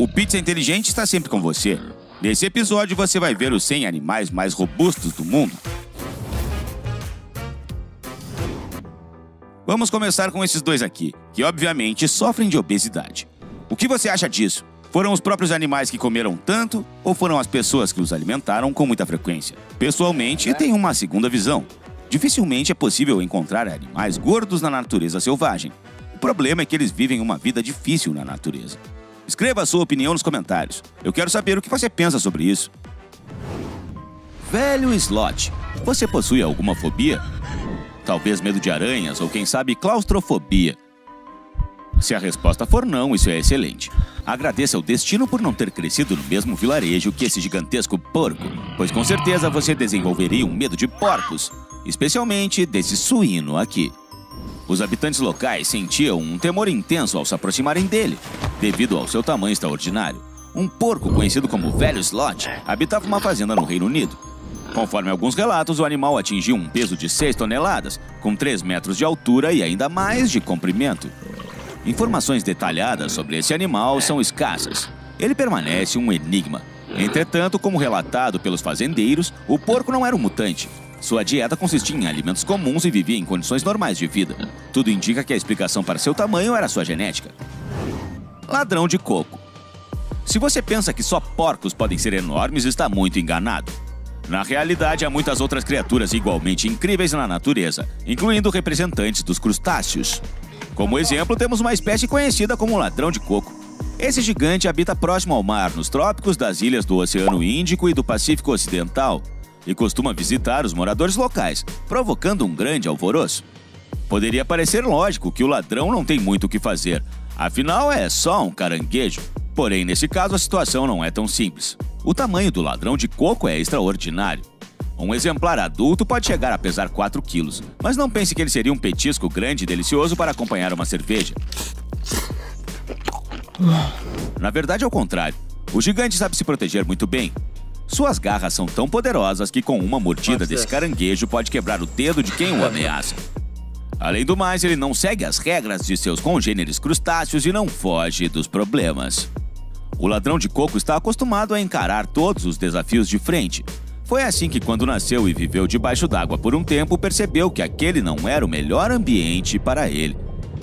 O Pizza Inteligente está sempre com você. Nesse episódio você vai ver os 100 animais mais robustos do mundo. Vamos começar com esses dois aqui, que obviamente sofrem de obesidade. O que você acha disso? Foram os próprios animais que comeram tanto ou foram as pessoas que os alimentaram com muita frequência? Pessoalmente, tenho uma segunda visão. Dificilmente é possível encontrar animais gordos na natureza selvagem. O problema é que eles vivem uma vida difícil na natureza. Escreva a sua opinião nos comentários. Eu quero saber o que você pensa sobre isso. Velho Slot, você possui alguma fobia? Talvez medo de aranhas ou quem sabe claustrofobia. Se a resposta for não, isso é excelente. Agradeça ao destino por não ter crescido no mesmo vilarejo que esse gigantesco porco, pois com certeza você desenvolveria um medo de porcos, especialmente desse suíno aqui. Os habitantes locais sentiam um temor intenso ao se aproximarem dele, devido ao seu tamanho extraordinário. Um porco conhecido como Velho Slot habitava uma fazenda no Reino Unido. Conforme alguns relatos, o animal atingiu um peso de 6 toneladas, com 3 metros de altura e ainda mais de comprimento. Informações detalhadas sobre esse animal são escassas. Ele permanece um enigma. Entretanto, como relatado pelos fazendeiros, o porco não era um mutante, sua dieta consistia em alimentos comuns e vivia em condições normais de vida. Tudo indica que a explicação para seu tamanho era sua genética. Ladrão de coco. Se você pensa que só porcos podem ser enormes, está muito enganado. Na realidade, há muitas outras criaturas igualmente incríveis na natureza, incluindo representantes dos crustáceos. Como exemplo, temos uma espécie conhecida como ladrão de coco. Esse gigante habita próximo ao mar, nos trópicos das ilhas do Oceano Índico e do Pacífico Ocidental, e costuma visitar os moradores locais, provocando um grande alvoroço. Poderia parecer lógico que o ladrão não tem muito o que fazer, afinal é só um caranguejo. Porém, nesse caso, a situação não é tão simples. O tamanho do ladrão de coco é extraordinário. Um exemplar adulto pode chegar a pesar 4 quilos, mas não pense que ele seria um petisco grande e delicioso para acompanhar uma cerveja. Na verdade, é o contrário. O gigante sabe se proteger muito bem, suas garras são tão poderosas que com uma mordida desse caranguejo pode quebrar o dedo de quem o ameaça. Além do mais, ele não segue as regras de seus congêneres crustáceos e não foge dos problemas. O ladrão de coco está acostumado a encarar todos os desafios de frente. Foi assim que, quando nasceu e viveu debaixo d'água por um tempo, percebeu que aquele não era o melhor ambiente para ele.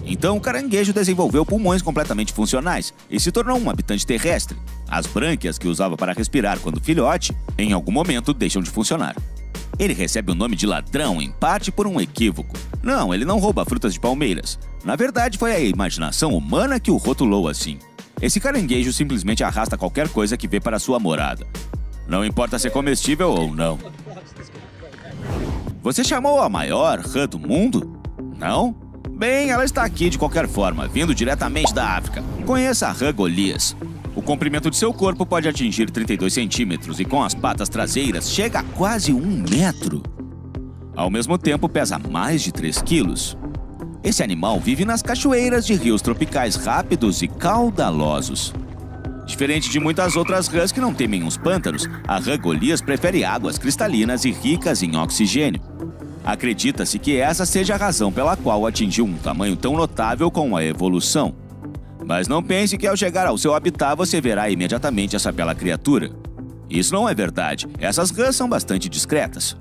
Então, o caranguejo desenvolveu pulmões completamente funcionais e se tornou um habitante terrestre. As brânquias que usava para respirar quando filhote, em algum momento deixam de funcionar. Ele recebe o nome de ladrão em parte por um equívoco. Não, ele não rouba frutas de palmeiras. Na verdade, foi a imaginação humana que o rotulou assim. Esse caranguejo simplesmente arrasta qualquer coisa que vê para sua morada. Não importa se é comestível ou não. Você chamou a maior rã do mundo? Não? Bem, ela está aqui de qualquer forma, vindo diretamente da África. Conheça a rã Golias. O comprimento de seu corpo pode atingir 32 centímetros e com as patas traseiras chega a quase um metro. Ao mesmo tempo, pesa mais de 3 quilos. Esse animal vive nas cachoeiras de rios tropicais rápidos e caudalosos. Diferente de muitas outras rãs que não temem os pântanos, a rã Golias prefere águas cristalinas e ricas em oxigênio. Acredita-se que essa seja a razão pela qual atingiu um tamanho tão notável com a evolução. Mas não pense que ao chegar ao seu habitat você verá imediatamente essa bela criatura. Isso não é verdade, essas rãs são bastante discretas.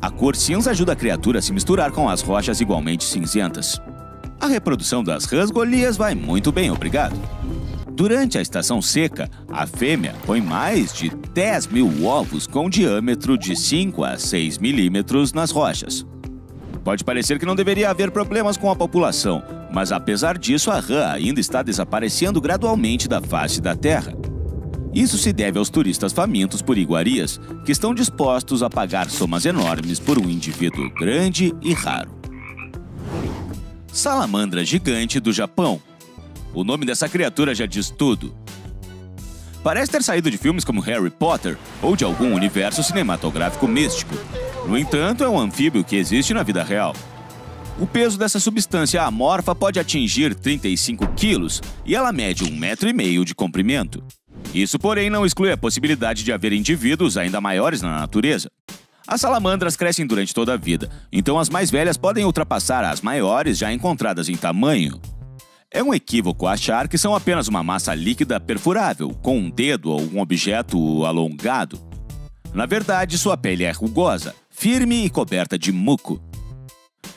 A cor cinza ajuda a criatura a se misturar com as rochas igualmente cinzentas. A reprodução das rãs golias vai muito bem, obrigado. Durante a estação seca, a fêmea põe mais de 10 mil ovos com diâmetro de 5 a 6 milímetros nas rochas. Pode parecer que não deveria haver problemas com a população, mas apesar disso, a rã ainda está desaparecendo gradualmente da face da Terra. Isso se deve aos turistas famintos por iguarias, que estão dispostos a pagar somas enormes por um indivíduo grande e raro. Salamandra gigante do Japão o nome dessa criatura já diz tudo. Parece ter saído de filmes como Harry Potter ou de algum universo cinematográfico místico. No entanto, é um anfíbio que existe na vida real. O peso dessa substância amorfa pode atingir 35 quilos e ela mede um metro e meio de comprimento. Isso, porém, não exclui a possibilidade de haver indivíduos ainda maiores na natureza. As salamandras crescem durante toda a vida, então as mais velhas podem ultrapassar as maiores já encontradas em tamanho. É um equívoco achar que são apenas uma massa líquida perfurável, com um dedo ou um objeto alongado. Na verdade, sua pele é rugosa, firme e coberta de muco.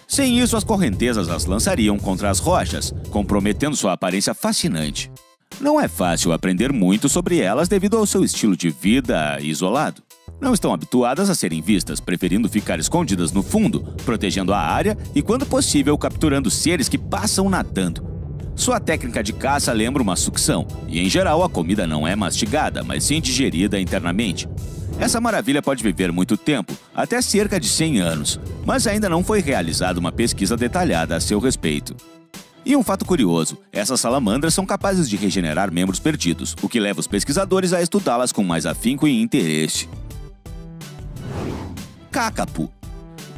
Sem isso, as correntezas as lançariam contra as rochas, comprometendo sua aparência fascinante. Não é fácil aprender muito sobre elas devido ao seu estilo de vida isolado. Não estão habituadas a serem vistas, preferindo ficar escondidas no fundo, protegendo a área e, quando possível, capturando seres que passam nadando. Sua técnica de caça lembra uma sucção, e em geral a comida não é mastigada, mas sim digerida internamente. Essa maravilha pode viver muito tempo, até cerca de 100 anos, mas ainda não foi realizada uma pesquisa detalhada a seu respeito. E um fato curioso: essas salamandras são capazes de regenerar membros perdidos, o que leva os pesquisadores a estudá-las com mais afinco e interesse. Cácapo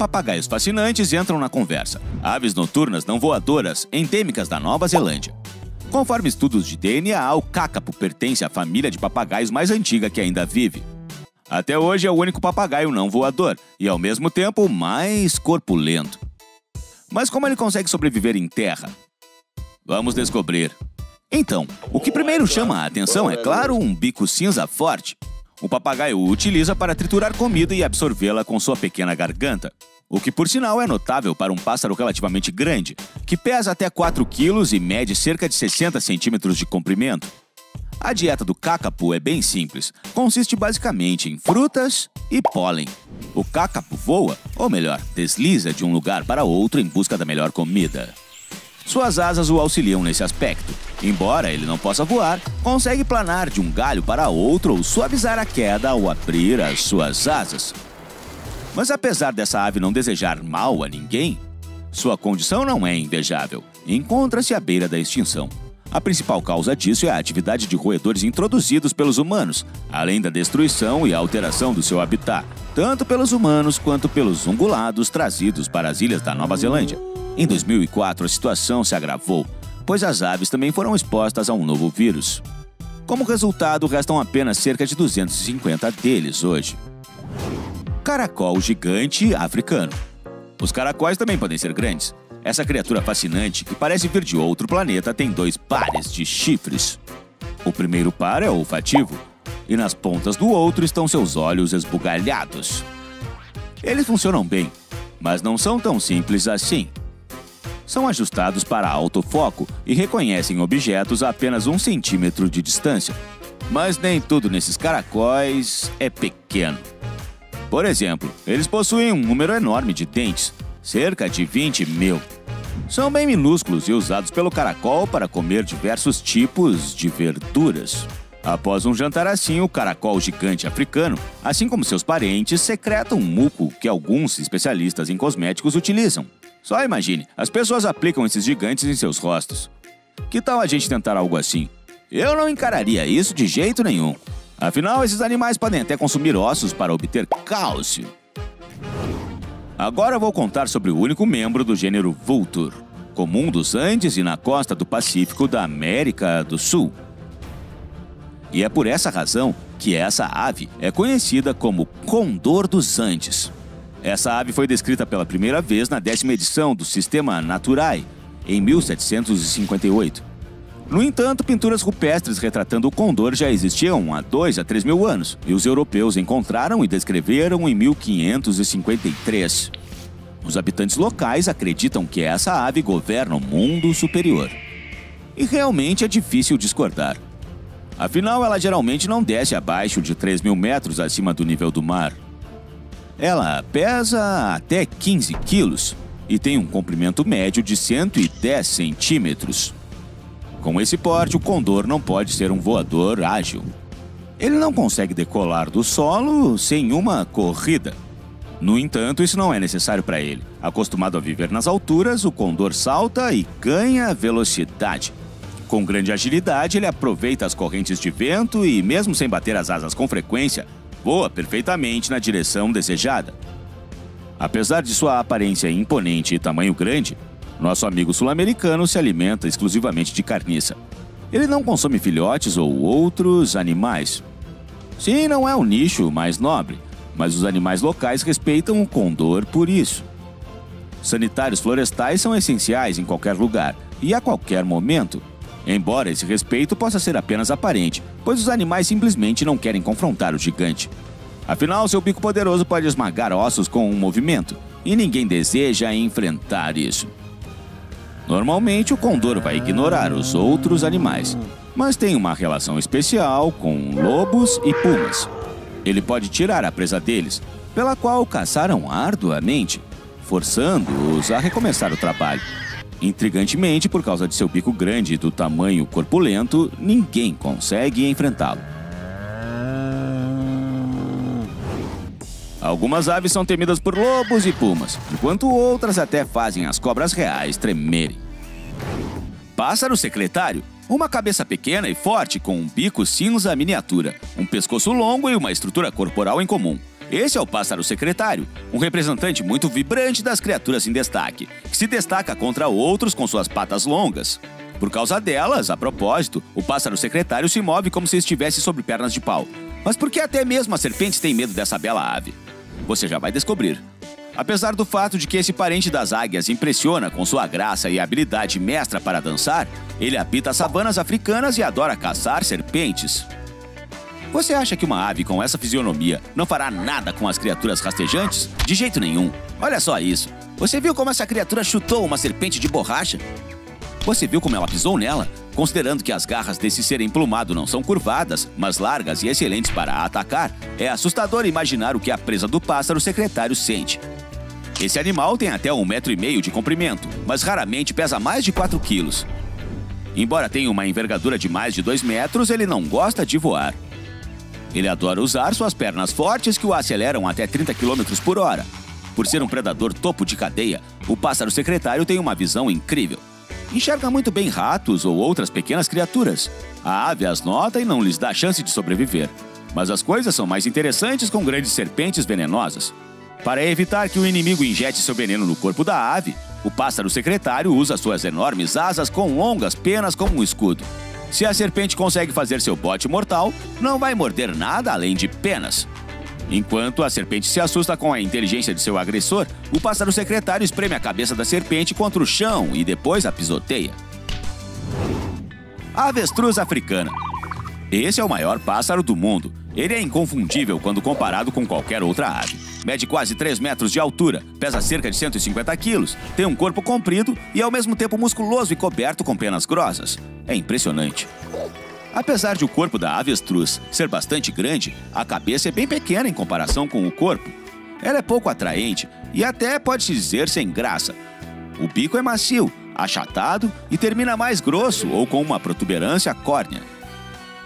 Papagaios fascinantes entram na conversa. Aves noturnas não voadoras, endêmicas da Nova Zelândia. Conforme estudos de DNA, o cácapo pertence à família de papagaios mais antiga que ainda vive. Até hoje é o único papagaio não voador e, ao mesmo tempo, mais corpulento. Mas como ele consegue sobreviver em terra? Vamos descobrir. Então, o que primeiro chama a atenção é, claro, um bico cinza forte. O papagaio utiliza para triturar comida e absorvê-la com sua pequena garganta. O que, por sinal, é notável para um pássaro relativamente grande, que pesa até 4 quilos e mede cerca de 60 centímetros de comprimento. A dieta do cácapo é bem simples. Consiste basicamente em frutas e pólen. O cácapo voa, ou melhor, desliza de um lugar para outro em busca da melhor comida. Suas asas o auxiliam nesse aspecto. Embora ele não possa voar, consegue planar de um galho para outro ou suavizar a queda ao abrir as suas asas. Mas apesar dessa ave não desejar mal a ninguém, sua condição não é invejável. Encontra-se à beira da extinção. A principal causa disso é a atividade de roedores introduzidos pelos humanos, além da destruição e alteração do seu habitat, tanto pelos humanos quanto pelos ungulados trazidos para as ilhas da Nova Zelândia. Em 2004, a situação se agravou, pois as aves também foram expostas a um novo vírus. Como resultado, restam apenas cerca de 250 deles hoje. Caracol gigante africano. Os caracóis também podem ser grandes, essa criatura fascinante, que parece vir de outro planeta, tem dois pares de chifres. O primeiro par é olfativo, e nas pontas do outro estão seus olhos esbugalhados. Eles funcionam bem, mas não são tão simples assim. São ajustados para alto foco e reconhecem objetos a apenas um centímetro de distância. Mas nem tudo nesses caracóis é pequeno. Por exemplo, eles possuem um número enorme de dentes, cerca de 20 mil. São bem minúsculos e usados pelo caracol para comer diversos tipos de verduras. Após um jantar assim, o caracol gigante africano, assim como seus parentes, secreta um muco que alguns especialistas em cosméticos utilizam. Só imagine, as pessoas aplicam esses gigantes em seus rostos. Que tal a gente tentar algo assim? Eu não encararia isso de jeito nenhum. Afinal, esses animais podem até consumir ossos para obter cálcio. Agora vou contar sobre o único membro do gênero Vultur, comum dos Andes e na costa do Pacífico da América do Sul. E é por essa razão que essa ave é conhecida como Condor dos Andes. Essa ave foi descrita pela primeira vez na décima edição do Sistema Naturae, em 1758. No entanto, pinturas rupestres retratando o condor já existiam há 2 a 3 mil anos, e os europeus encontraram e descreveram em 1553. Os habitantes locais acreditam que essa ave governa o mundo superior. E realmente é difícil discordar. Afinal, ela geralmente não desce abaixo de 3 mil metros acima do nível do mar. Ela pesa até 15 quilos e tem um comprimento médio de 110 centímetros. Com esse porte, o condor não pode ser um voador ágil. Ele não consegue decolar do solo sem uma corrida. No entanto, isso não é necessário para ele. Acostumado a viver nas alturas, o condor salta e ganha velocidade. Com grande agilidade, ele aproveita as correntes de vento e, mesmo sem bater as asas com frequência, voa perfeitamente na direção desejada. Apesar de sua aparência imponente e tamanho grande, nosso amigo sul-americano se alimenta exclusivamente de carniça. Ele não consome filhotes ou outros animais. Sim, não é o nicho mais nobre, mas os animais locais respeitam o condor por isso. Sanitários florestais são essenciais em qualquer lugar, e a qualquer momento. Embora esse respeito possa ser apenas aparente, pois os animais simplesmente não querem confrontar o gigante. Afinal, seu bico poderoso pode esmagar ossos com um movimento, e ninguém deseja enfrentar isso. Normalmente, o condor vai ignorar os outros animais, mas tem uma relação especial com lobos e pumas. Ele pode tirar a presa deles, pela qual caçaram arduamente, forçando-os a recomeçar o trabalho. Intrigantemente, por causa de seu bico grande e do tamanho corpulento, ninguém consegue enfrentá-lo. Algumas aves são temidas por lobos e pumas, enquanto outras até fazem as cobras reais tremerem. Pássaro secretário uma cabeça pequena e forte com um bico cinza miniatura, um pescoço longo e uma estrutura corporal em comum. Esse é o pássaro secretário, um representante muito vibrante das criaturas em destaque, que se destaca contra outros com suas patas longas. Por causa delas, a propósito, o pássaro secretário se move como se estivesse sobre pernas de pau. Mas por que até mesmo as serpentes têm medo dessa bela ave? Você já vai descobrir. Apesar do fato de que esse parente das águias impressiona com sua graça e habilidade mestra para dançar, ele habita as savanas africanas e adora caçar serpentes. Você acha que uma ave com essa fisionomia não fará nada com as criaturas rastejantes? De jeito nenhum. Olha só isso. Você viu como essa criatura chutou uma serpente de borracha? Você viu como ela pisou nela? Considerando que as garras desse ser emplumado não são curvadas, mas largas e excelentes para atacar, é assustador imaginar o que a presa do pássaro secretário sente. Esse animal tem até um metro e meio de comprimento, mas raramente pesa mais de 4 quilos. Embora tenha uma envergadura de mais de 2 metros, ele não gosta de voar. Ele adora usar suas pernas fortes que o aceleram até 30 km por hora. Por ser um predador topo de cadeia, o pássaro secretário tem uma visão incrível. Enxerga muito bem ratos ou outras pequenas criaturas. A ave as nota e não lhes dá chance de sobreviver. Mas as coisas são mais interessantes com grandes serpentes venenosas. Para evitar que o inimigo injete seu veneno no corpo da ave, o pássaro secretário usa suas enormes asas com longas penas como um escudo. Se a serpente consegue fazer seu bote mortal, não vai morder nada além de penas. Enquanto a serpente se assusta com a inteligência de seu agressor, o pássaro secretário espreme a cabeça da serpente contra o chão e depois a pisoteia. Avestruz africana. Esse é o maior pássaro do mundo. Ele é inconfundível quando comparado com qualquer outra ave. Mede quase 3 metros de altura, pesa cerca de 150 quilos, tem um corpo comprido e ao mesmo tempo musculoso e coberto com penas grossas. É impressionante. Apesar de o corpo da avestruz ser bastante grande, a cabeça é bem pequena em comparação com o corpo. Ela é pouco atraente e até pode-se dizer sem graça. O bico é macio, achatado e termina mais grosso ou com uma protuberância córnea.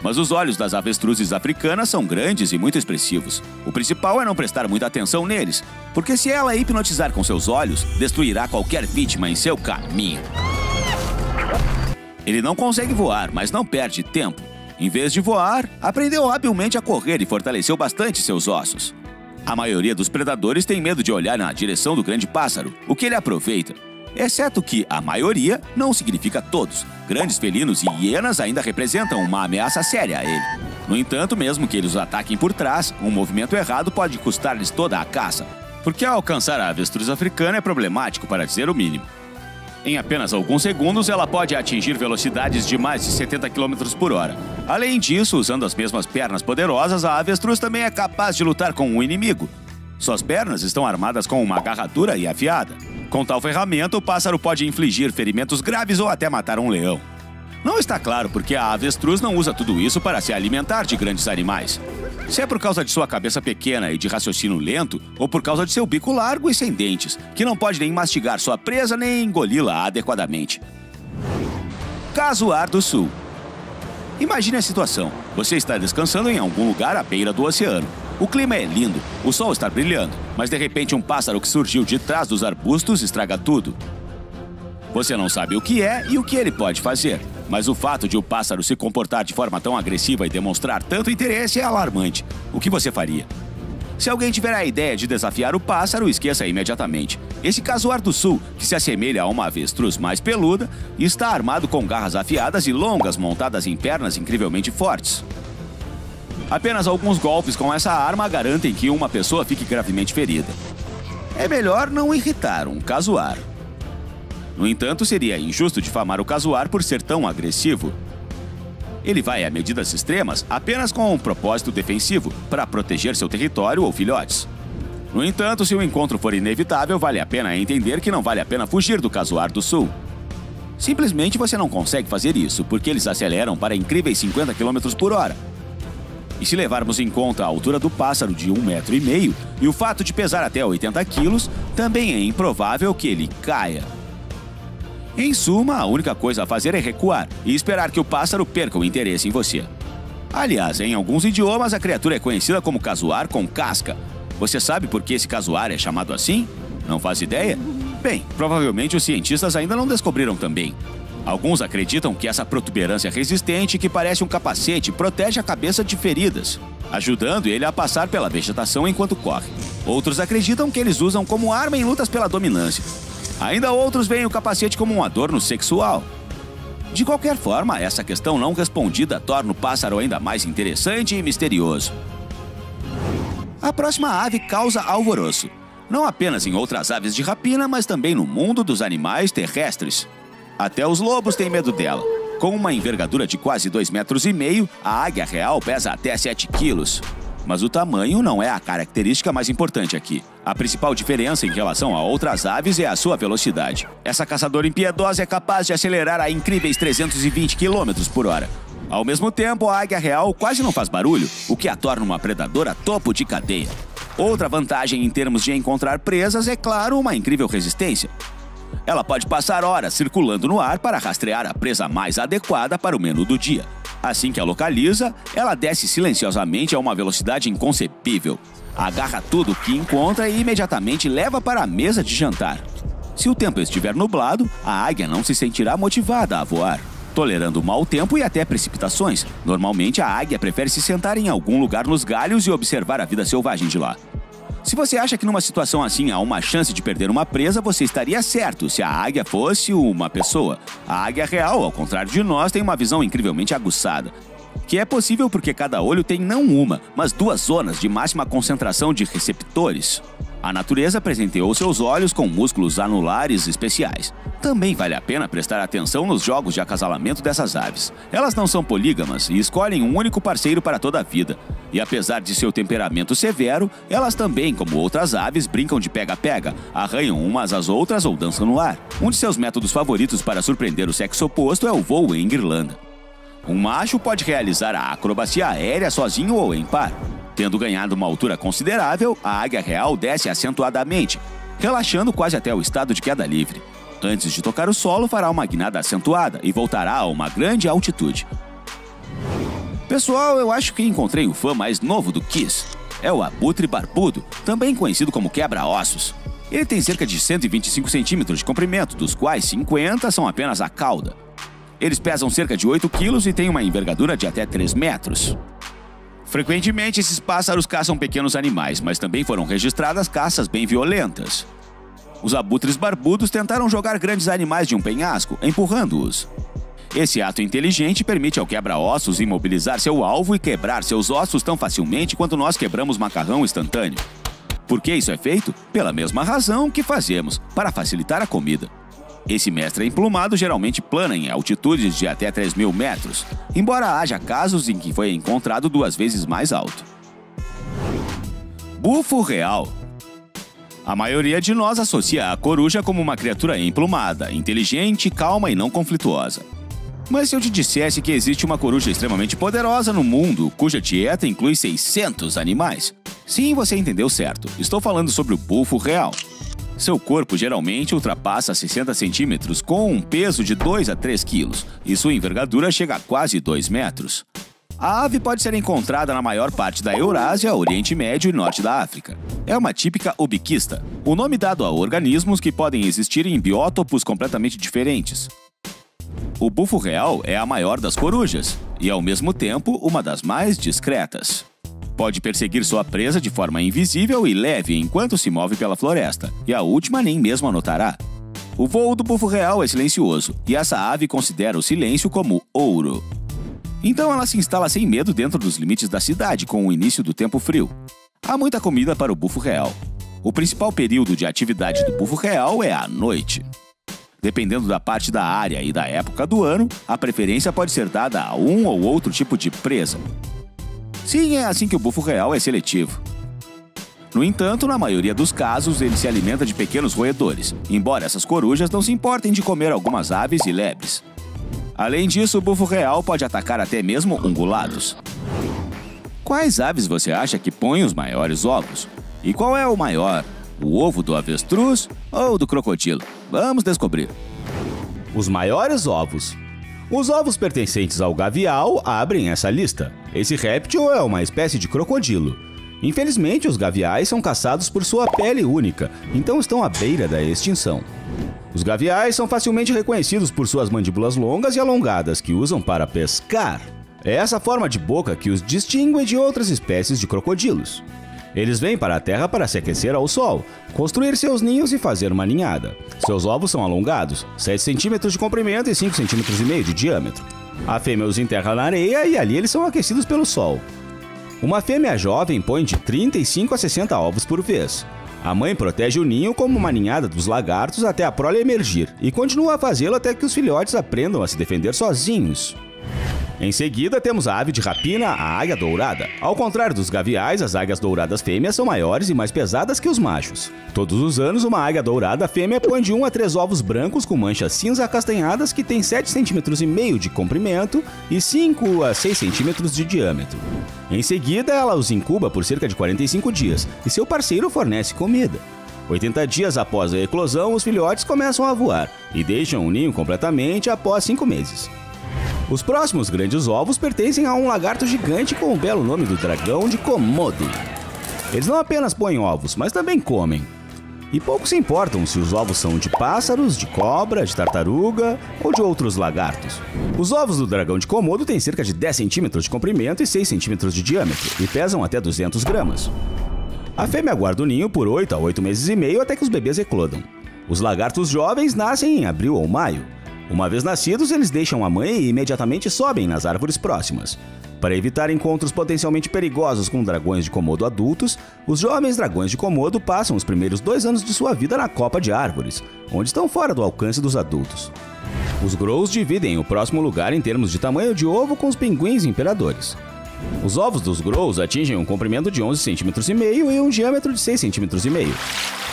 Mas os olhos das avestruzes africanas são grandes e muito expressivos. O principal é não prestar muita atenção neles, porque se ela hipnotizar com seus olhos, destruirá qualquer vítima em seu caminho. Ele não consegue voar, mas não perde tempo. Em vez de voar, aprendeu habilmente a correr e fortaleceu bastante seus ossos. A maioria dos predadores tem medo de olhar na direção do grande pássaro, o que ele aproveita. Exceto que a maioria não significa todos. Grandes felinos e hienas ainda representam uma ameaça séria a ele. No entanto, mesmo que eles ataquem por trás, um movimento errado pode custar-lhes toda a caça. Porque alcançar a avestruz africana é problemático, para dizer o mínimo. Em apenas alguns segundos, ela pode atingir velocidades de mais de 70 km por hora. Além disso, usando as mesmas pernas poderosas, a avestruz também é capaz de lutar com o inimigo. Suas pernas estão armadas com uma garra dura e afiada. Com tal ferramenta, o pássaro pode infligir ferimentos graves ou até matar um leão. Não está claro porque a avestruz não usa tudo isso para se alimentar de grandes animais. Se é por causa de sua cabeça pequena e de raciocínio lento, ou por causa de seu bico largo e sem dentes, que não pode nem mastigar sua presa nem engoli-la adequadamente. Casuar do Sul Imagine a situação: você está descansando em algum lugar à beira do oceano. O clima é lindo, o sol está brilhando, mas de repente um pássaro que surgiu de trás dos arbustos estraga tudo. Você não sabe o que é e o que ele pode fazer, mas o fato de o pássaro se comportar de forma tão agressiva e demonstrar tanto interesse é alarmante. O que você faria? Se alguém tiver a ideia de desafiar o pássaro, esqueça imediatamente. Esse casuar do sul, que se assemelha a uma avestruz mais peluda, está armado com garras afiadas e longas montadas em pernas incrivelmente fortes. Apenas alguns golpes com essa arma garantem que uma pessoa fique gravemente ferida. É melhor não irritar um casuar. No entanto, seria injusto difamar o casuar por ser tão agressivo. Ele vai a medidas extremas apenas com um propósito defensivo, para proteger seu território ou filhotes. No entanto, se o encontro for inevitável, vale a pena entender que não vale a pena fugir do casuar do sul. Simplesmente você não consegue fazer isso, porque eles aceleram para incríveis 50 km por hora. E se levarmos em conta a altura do pássaro de um metro e meio e o fato de pesar até 80 quilos, também é improvável que ele caia. Em suma, a única coisa a fazer é recuar e esperar que o pássaro perca o interesse em você. Aliás, em alguns idiomas a criatura é conhecida como casuar com casca. Você sabe por que esse casuar é chamado assim? Não faz ideia? Bem, provavelmente os cientistas ainda não descobriram também. Alguns acreditam que essa protuberância resistente, que parece um capacete, protege a cabeça de feridas, ajudando ele a passar pela vegetação enquanto corre. Outros acreditam que eles usam como arma em lutas pela dominância. Ainda outros veem o capacete como um adorno sexual. De qualquer forma, essa questão não respondida torna o pássaro ainda mais interessante e misterioso. A próxima ave causa alvoroço não apenas em outras aves de rapina, mas também no mundo dos animais terrestres. Até os lobos têm medo dela. Com uma envergadura de quase 2,5 metros, e meio, a águia real pesa até 7 quilos. Mas o tamanho não é a característica mais importante aqui. A principal diferença em relação a outras aves é a sua velocidade. Essa caçadora impiedosa é capaz de acelerar a incríveis 320 km por hora. Ao mesmo tempo, a águia real quase não faz barulho, o que a torna uma predadora topo de cadeia. Outra vantagem em termos de encontrar presas é, claro, uma incrível resistência. Ela pode passar horas circulando no ar para rastrear a presa mais adequada para o menu do dia. Assim que a localiza, ela desce silenciosamente a uma velocidade inconcebível. Agarra tudo o que encontra e imediatamente leva para a mesa de jantar. Se o tempo estiver nublado, a águia não se sentirá motivada a voar tolerando mau tempo e até precipitações. Normalmente, a águia prefere se sentar em algum lugar nos galhos e observar a vida selvagem de lá. Se você acha que numa situação assim há uma chance de perder uma presa, você estaria certo se a águia fosse uma pessoa. A águia real, ao contrário de nós, tem uma visão incrivelmente aguçada. Que é possível porque cada olho tem não uma, mas duas zonas de máxima concentração de receptores. A natureza presenteou seus olhos com músculos anulares especiais. Também vale a pena prestar atenção nos jogos de acasalamento dessas aves. Elas não são polígamas e escolhem um único parceiro para toda a vida. E apesar de seu temperamento severo, elas também, como outras aves, brincam de pega-pega, arranham umas às outras ou dançam no ar. Um de seus métodos favoritos para surpreender o sexo oposto é o voo em guirlanda. Um macho pode realizar a acrobacia aérea sozinho ou em par. Tendo ganhado uma altura considerável, a águia real desce acentuadamente, relaxando quase até o estado de queda livre. Antes de tocar o solo, fará uma guinada acentuada e voltará a uma grande altitude. Pessoal, eu acho que encontrei o fã mais novo do Kiss. É o abutre barbudo, também conhecido como quebra-ossos. Ele tem cerca de 125 centímetros de comprimento, dos quais 50 são apenas a cauda. Eles pesam cerca de 8 quilos e têm uma envergadura de até 3 metros. Frequentemente, esses pássaros caçam pequenos animais, mas também foram registradas caças bem violentas. Os abutres barbudos tentaram jogar grandes animais de um penhasco, empurrando-os. Esse ato inteligente permite ao quebra-ossos imobilizar seu alvo e quebrar seus ossos tão facilmente quanto nós quebramos macarrão instantâneo. Por que isso é feito? Pela mesma razão que fazemos, para facilitar a comida. Esse mestre emplumado geralmente plana em altitudes de até 3 mil metros, embora haja casos em que foi encontrado duas vezes mais alto. Bufo real. A maioria de nós associa a coruja como uma criatura emplumada, inteligente, calma e não conflituosa. Mas se eu te dissesse que existe uma coruja extremamente poderosa no mundo, cuja dieta inclui 600 animais? Sim, você entendeu certo. Estou falando sobre o bufo real. Seu corpo geralmente ultrapassa 60 centímetros, com um peso de 2 a 3 quilos, e sua envergadura chega a quase 2 metros. A ave pode ser encontrada na maior parte da Eurásia, Oriente Médio e Norte da África. É uma típica ubiquista, o nome dado a organismos que podem existir em biótopos completamente diferentes. O bufo real é a maior das corujas e, ao mesmo tempo, uma das mais discretas. Pode perseguir sua presa de forma invisível e leve enquanto se move pela floresta, e a última nem mesmo anotará. O voo do bufo real é silencioso, e essa ave considera o silêncio como ouro. Então ela se instala sem medo dentro dos limites da cidade com o início do tempo frio. Há muita comida para o bufo real. O principal período de atividade do bufo real é a noite. Dependendo da parte da área e da época do ano, a preferência pode ser dada a um ou outro tipo de presa. Sim, é assim que o bufo real é seletivo. No entanto, na maioria dos casos, ele se alimenta de pequenos roedores, embora essas corujas não se importem de comer algumas aves e lebres. Além disso, o bufo real pode atacar até mesmo ungulados. Quais aves você acha que põem os maiores ovos? E qual é o maior? O ovo do avestruz ou do crocodilo? Vamos descobrir. Os maiores ovos. Os ovos pertencentes ao gavial abrem essa lista. Esse réptil é uma espécie de crocodilo. Infelizmente, os gaviais são caçados por sua pele única, então estão à beira da extinção. Os gaviais são facilmente reconhecidos por suas mandíbulas longas e alongadas que usam para pescar. É essa forma de boca que os distingue de outras espécies de crocodilos. Eles vêm para a terra para se aquecer ao sol, construir seus ninhos e fazer uma ninhada. Seus ovos são alongados, 7 centímetros de comprimento e 5 centímetros e meio de diâmetro. A fêmea os enterra na areia e ali eles são aquecidos pelo sol. Uma fêmea jovem põe de 35 a 60 ovos por vez. A mãe protege o ninho como uma ninhada dos lagartos até a prole emergir e continua a fazê-lo até que os filhotes aprendam a se defender sozinhos. Em seguida, temos a ave de rapina, a águia dourada. Ao contrário dos gaviais, as águias douradas fêmeas são maiores e mais pesadas que os machos. Todos os anos, uma águia dourada fêmea põe de 1 a 3 ovos brancos com manchas cinza acastanhadas que têm 7,5 cm de comprimento e 5 a 6 cm de diâmetro. Em seguida, ela os incuba por cerca de 45 dias e seu parceiro fornece comida. 80 dias após a eclosão, os filhotes começam a voar e deixam o ninho completamente após 5 meses. Os próximos grandes ovos pertencem a um lagarto gigante com o belo nome do dragão de Komodo. Eles não apenas põem ovos, mas também comem. E pouco se importam se os ovos são de pássaros, de cobra, de tartaruga ou de outros lagartos. Os ovos do dragão de Komodo têm cerca de 10 centímetros de comprimento e 6 centímetros de diâmetro e pesam até 200 gramas. A fêmea guarda o ninho por 8 a 8 meses e meio até que os bebês eclodam. Os lagartos jovens nascem em abril ou maio uma vez nascidos, eles deixam a mãe e imediatamente sobem nas árvores próximas. Para evitar encontros potencialmente perigosos com dragões de Komodo adultos, os jovens dragões de Komodo passam os primeiros dois anos de sua vida na copa de árvores, onde estão fora do alcance dos adultos. Os Grows dividem o próximo lugar em termos de tamanho de ovo com os pinguins imperadores. Os ovos dos Grows atingem um comprimento de 11 cm e um diâmetro de 6 cm.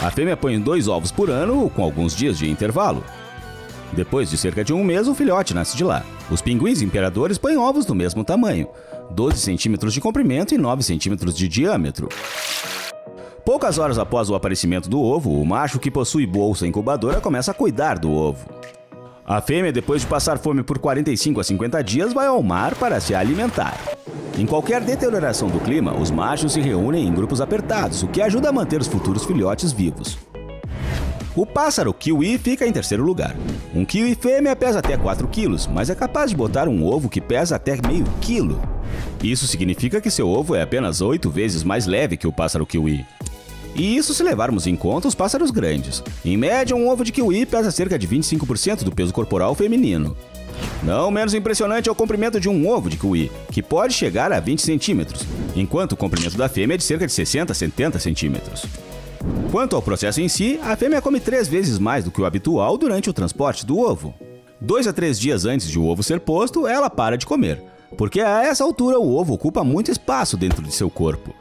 A fêmea põe dois ovos por ano, com alguns dias de intervalo. Depois de cerca de um mês, o filhote nasce de lá. Os pinguins imperadores põem ovos do mesmo tamanho, 12 centímetros de comprimento e 9 centímetros de diâmetro. Poucas horas após o aparecimento do ovo, o macho que possui bolsa incubadora começa a cuidar do ovo. A fêmea, depois de passar fome por 45 a 50 dias, vai ao mar para se alimentar. Em qualquer deterioração do clima, os machos se reúnem em grupos apertados, o que ajuda a manter os futuros filhotes vivos. O pássaro kiwi fica em terceiro lugar. Um kiwi fêmea pesa até 4 quilos, mas é capaz de botar um ovo que pesa até meio quilo. Isso significa que seu ovo é apenas 8 vezes mais leve que o pássaro kiwi. E isso se levarmos em conta os pássaros grandes. Em média, um ovo de kiwi pesa cerca de 25% do peso corporal feminino. Não menos impressionante é o comprimento de um ovo de kiwi, que pode chegar a 20 centímetros, enquanto o comprimento da fêmea é de cerca de 60 a 70 centímetros. Quanto ao processo em si, a fêmea come três vezes mais do que o habitual durante o transporte do ovo. Dois a três dias antes de o ovo ser posto, ela para de comer, porque a essa altura o ovo ocupa muito espaço dentro de seu corpo.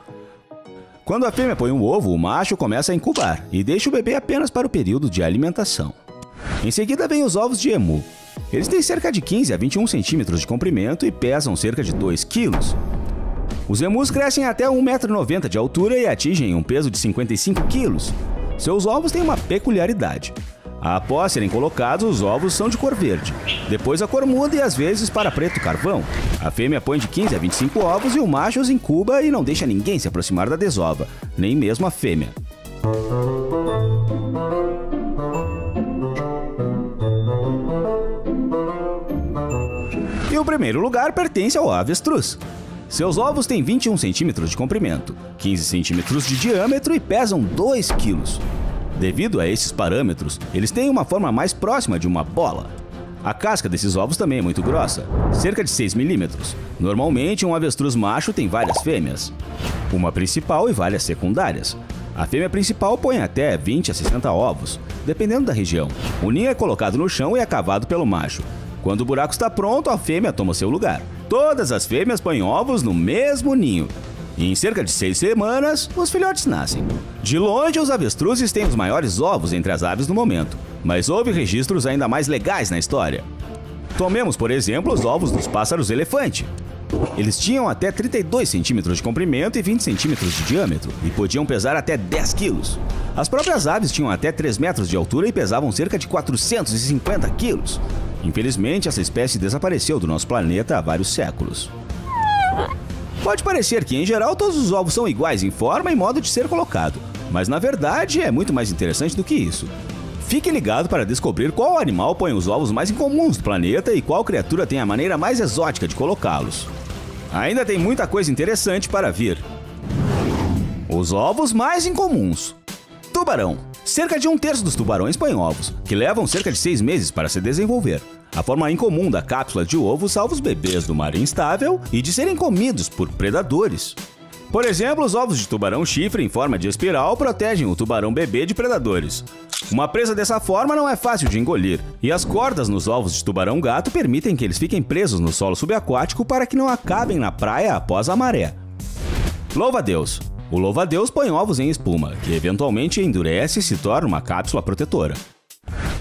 Quando a fêmea põe um ovo, o macho começa a incubar e deixa o bebê apenas para o período de alimentação. Em seguida vem os ovos de emu. Eles têm cerca de 15 a 21 centímetros de comprimento e pesam cerca de 2 quilos. Os emus crescem até 1,90m de altura e atingem um peso de 55 quilos. Seus ovos têm uma peculiaridade. Após serem colocados, os ovos são de cor verde. Depois a cor muda e às vezes para preto carvão. A fêmea põe de 15 a 25 ovos e o macho os incuba e não deixa ninguém se aproximar da desova, nem mesmo a fêmea. E o primeiro lugar pertence ao avestruz. Seus ovos têm 21 centímetros de comprimento, 15 centímetros de diâmetro e pesam 2 quilos. Devido a esses parâmetros, eles têm uma forma mais próxima de uma bola. A casca desses ovos também é muito grossa, cerca de 6 milímetros. Normalmente, um avestruz macho tem várias fêmeas, uma principal e várias secundárias. A fêmea principal põe até 20 a 60 ovos, dependendo da região. O ninho é colocado no chão e é cavado pelo macho. Quando o buraco está pronto, a fêmea toma seu lugar. Todas as fêmeas põem ovos no mesmo ninho. E em cerca de seis semanas, os filhotes nascem. De longe, os avestruzes têm os maiores ovos entre as aves no momento, mas houve registros ainda mais legais na história. Tomemos, por exemplo, os ovos dos pássaros elefante. Eles tinham até 32 centímetros de comprimento e 20 centímetros de diâmetro e podiam pesar até 10 quilos. As próprias aves tinham até 3 metros de altura e pesavam cerca de 450 quilos. Infelizmente, essa espécie desapareceu do nosso planeta há vários séculos. Pode parecer que, em geral, todos os ovos são iguais em forma e modo de ser colocado, mas na verdade é muito mais interessante do que isso. Fique ligado para descobrir qual animal põe os ovos mais incomuns do planeta e qual criatura tem a maneira mais exótica de colocá-los. Ainda tem muita coisa interessante para vir. Os ovos mais incomuns. Tubarão. Cerca de um terço dos tubarões põem ovos, que levam cerca de seis meses para se desenvolver. A forma incomum da cápsula de ovo salva os bebês do mar instável e de serem comidos por predadores. Por exemplo, os ovos de tubarão chifre em forma de espiral protegem o tubarão bebê de predadores. Uma presa dessa forma não é fácil de engolir, e as cordas nos ovos de tubarão gato permitem que eles fiquem presos no solo subaquático para que não acabem na praia após a maré. Louva-a-Deus. O louva-a-Deus põe ovos em espuma, que eventualmente endurece e se torna uma cápsula protetora.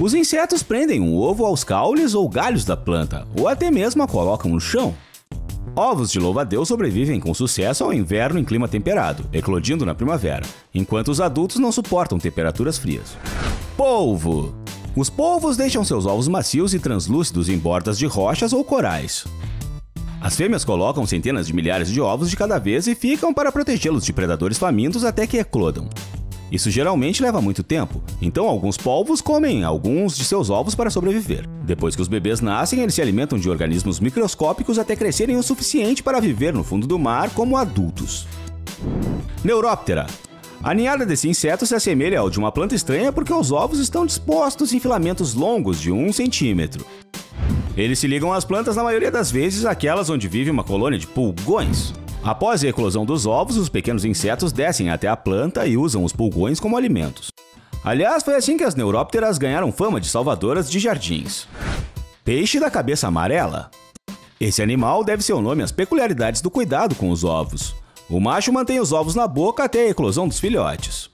Os insetos prendem um ovo aos caules ou galhos da planta, ou até mesmo a colocam no chão. Ovos de louva-a-Deus sobrevivem com sucesso ao inverno em clima temperado, eclodindo na primavera, enquanto os adultos não suportam temperaturas frias. Polvo! Os polvos deixam seus ovos macios e translúcidos em bordas de rochas ou corais. As fêmeas colocam centenas de milhares de ovos de cada vez e ficam para protegê-los de predadores famintos até que eclodam. Isso geralmente leva muito tempo, então alguns polvos comem alguns de seus ovos para sobreviver. Depois que os bebês nascem, eles se alimentam de organismos microscópicos até crescerem o suficiente para viver no fundo do mar como adultos. Neuróptera a ninhada desse inseto se assemelha ao de uma planta estranha porque os ovos estão dispostos em filamentos longos de 1 centímetro. Eles se ligam às plantas na maioria das vezes aquelas onde vive uma colônia de pulgões. Após a eclosão dos ovos, os pequenos insetos descem até a planta e usam os pulgões como alimentos. Aliás, foi assim que as neurópteras ganharam fama de salvadoras de jardins. Peixe da cabeça amarela. Esse animal deve seu nome às peculiaridades do cuidado com os ovos. O macho mantém os ovos na boca até a eclosão dos filhotes.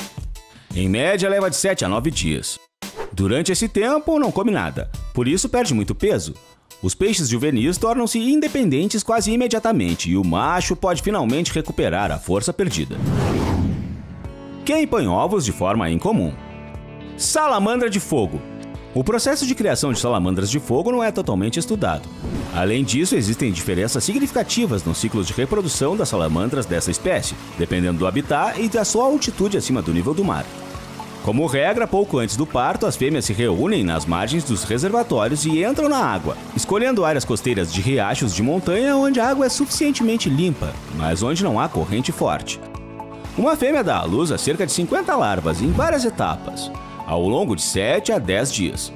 Em média, leva de 7 a 9 dias. Durante esse tempo, não come nada, por isso perde muito peso, os peixes juvenis tornam-se independentes quase imediatamente e o macho pode finalmente recuperar a força perdida. Quem põe ovos de forma incomum? Salamandra de fogo. O processo de criação de salamandras de fogo não é totalmente estudado. Além disso, existem diferenças significativas nos ciclos de reprodução das salamandras dessa espécie, dependendo do habitat e da sua altitude acima do nível do mar. Como regra, pouco antes do parto, as fêmeas se reúnem nas margens dos reservatórios e entram na água, escolhendo áreas costeiras de riachos de montanha onde a água é suficientemente limpa, mas onde não há corrente forte. Uma fêmea dá à luz a cerca de 50 larvas em várias etapas, ao longo de 7 a 10 dias.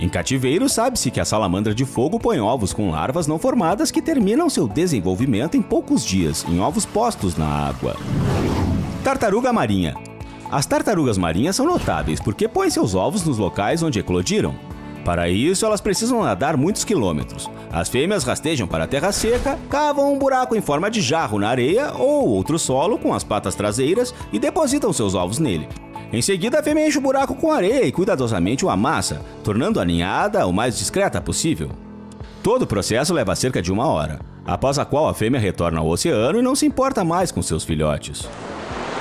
Em cativeiro, sabe-se que a salamandra de fogo põe ovos com larvas não formadas que terminam seu desenvolvimento em poucos dias, em ovos postos na água. Tartaruga marinha as tartarugas marinhas são notáveis porque põem seus ovos nos locais onde eclodiram. Para isso, elas precisam nadar muitos quilômetros. As fêmeas rastejam para a terra seca, cavam um buraco em forma de jarro na areia ou outro solo com as patas traseiras e depositam seus ovos nele. Em seguida, a fêmea enche o buraco com areia e cuidadosamente o amassa, tornando a ninhada o mais discreta possível. Todo o processo leva cerca de uma hora, após a qual a fêmea retorna ao oceano e não se importa mais com seus filhotes.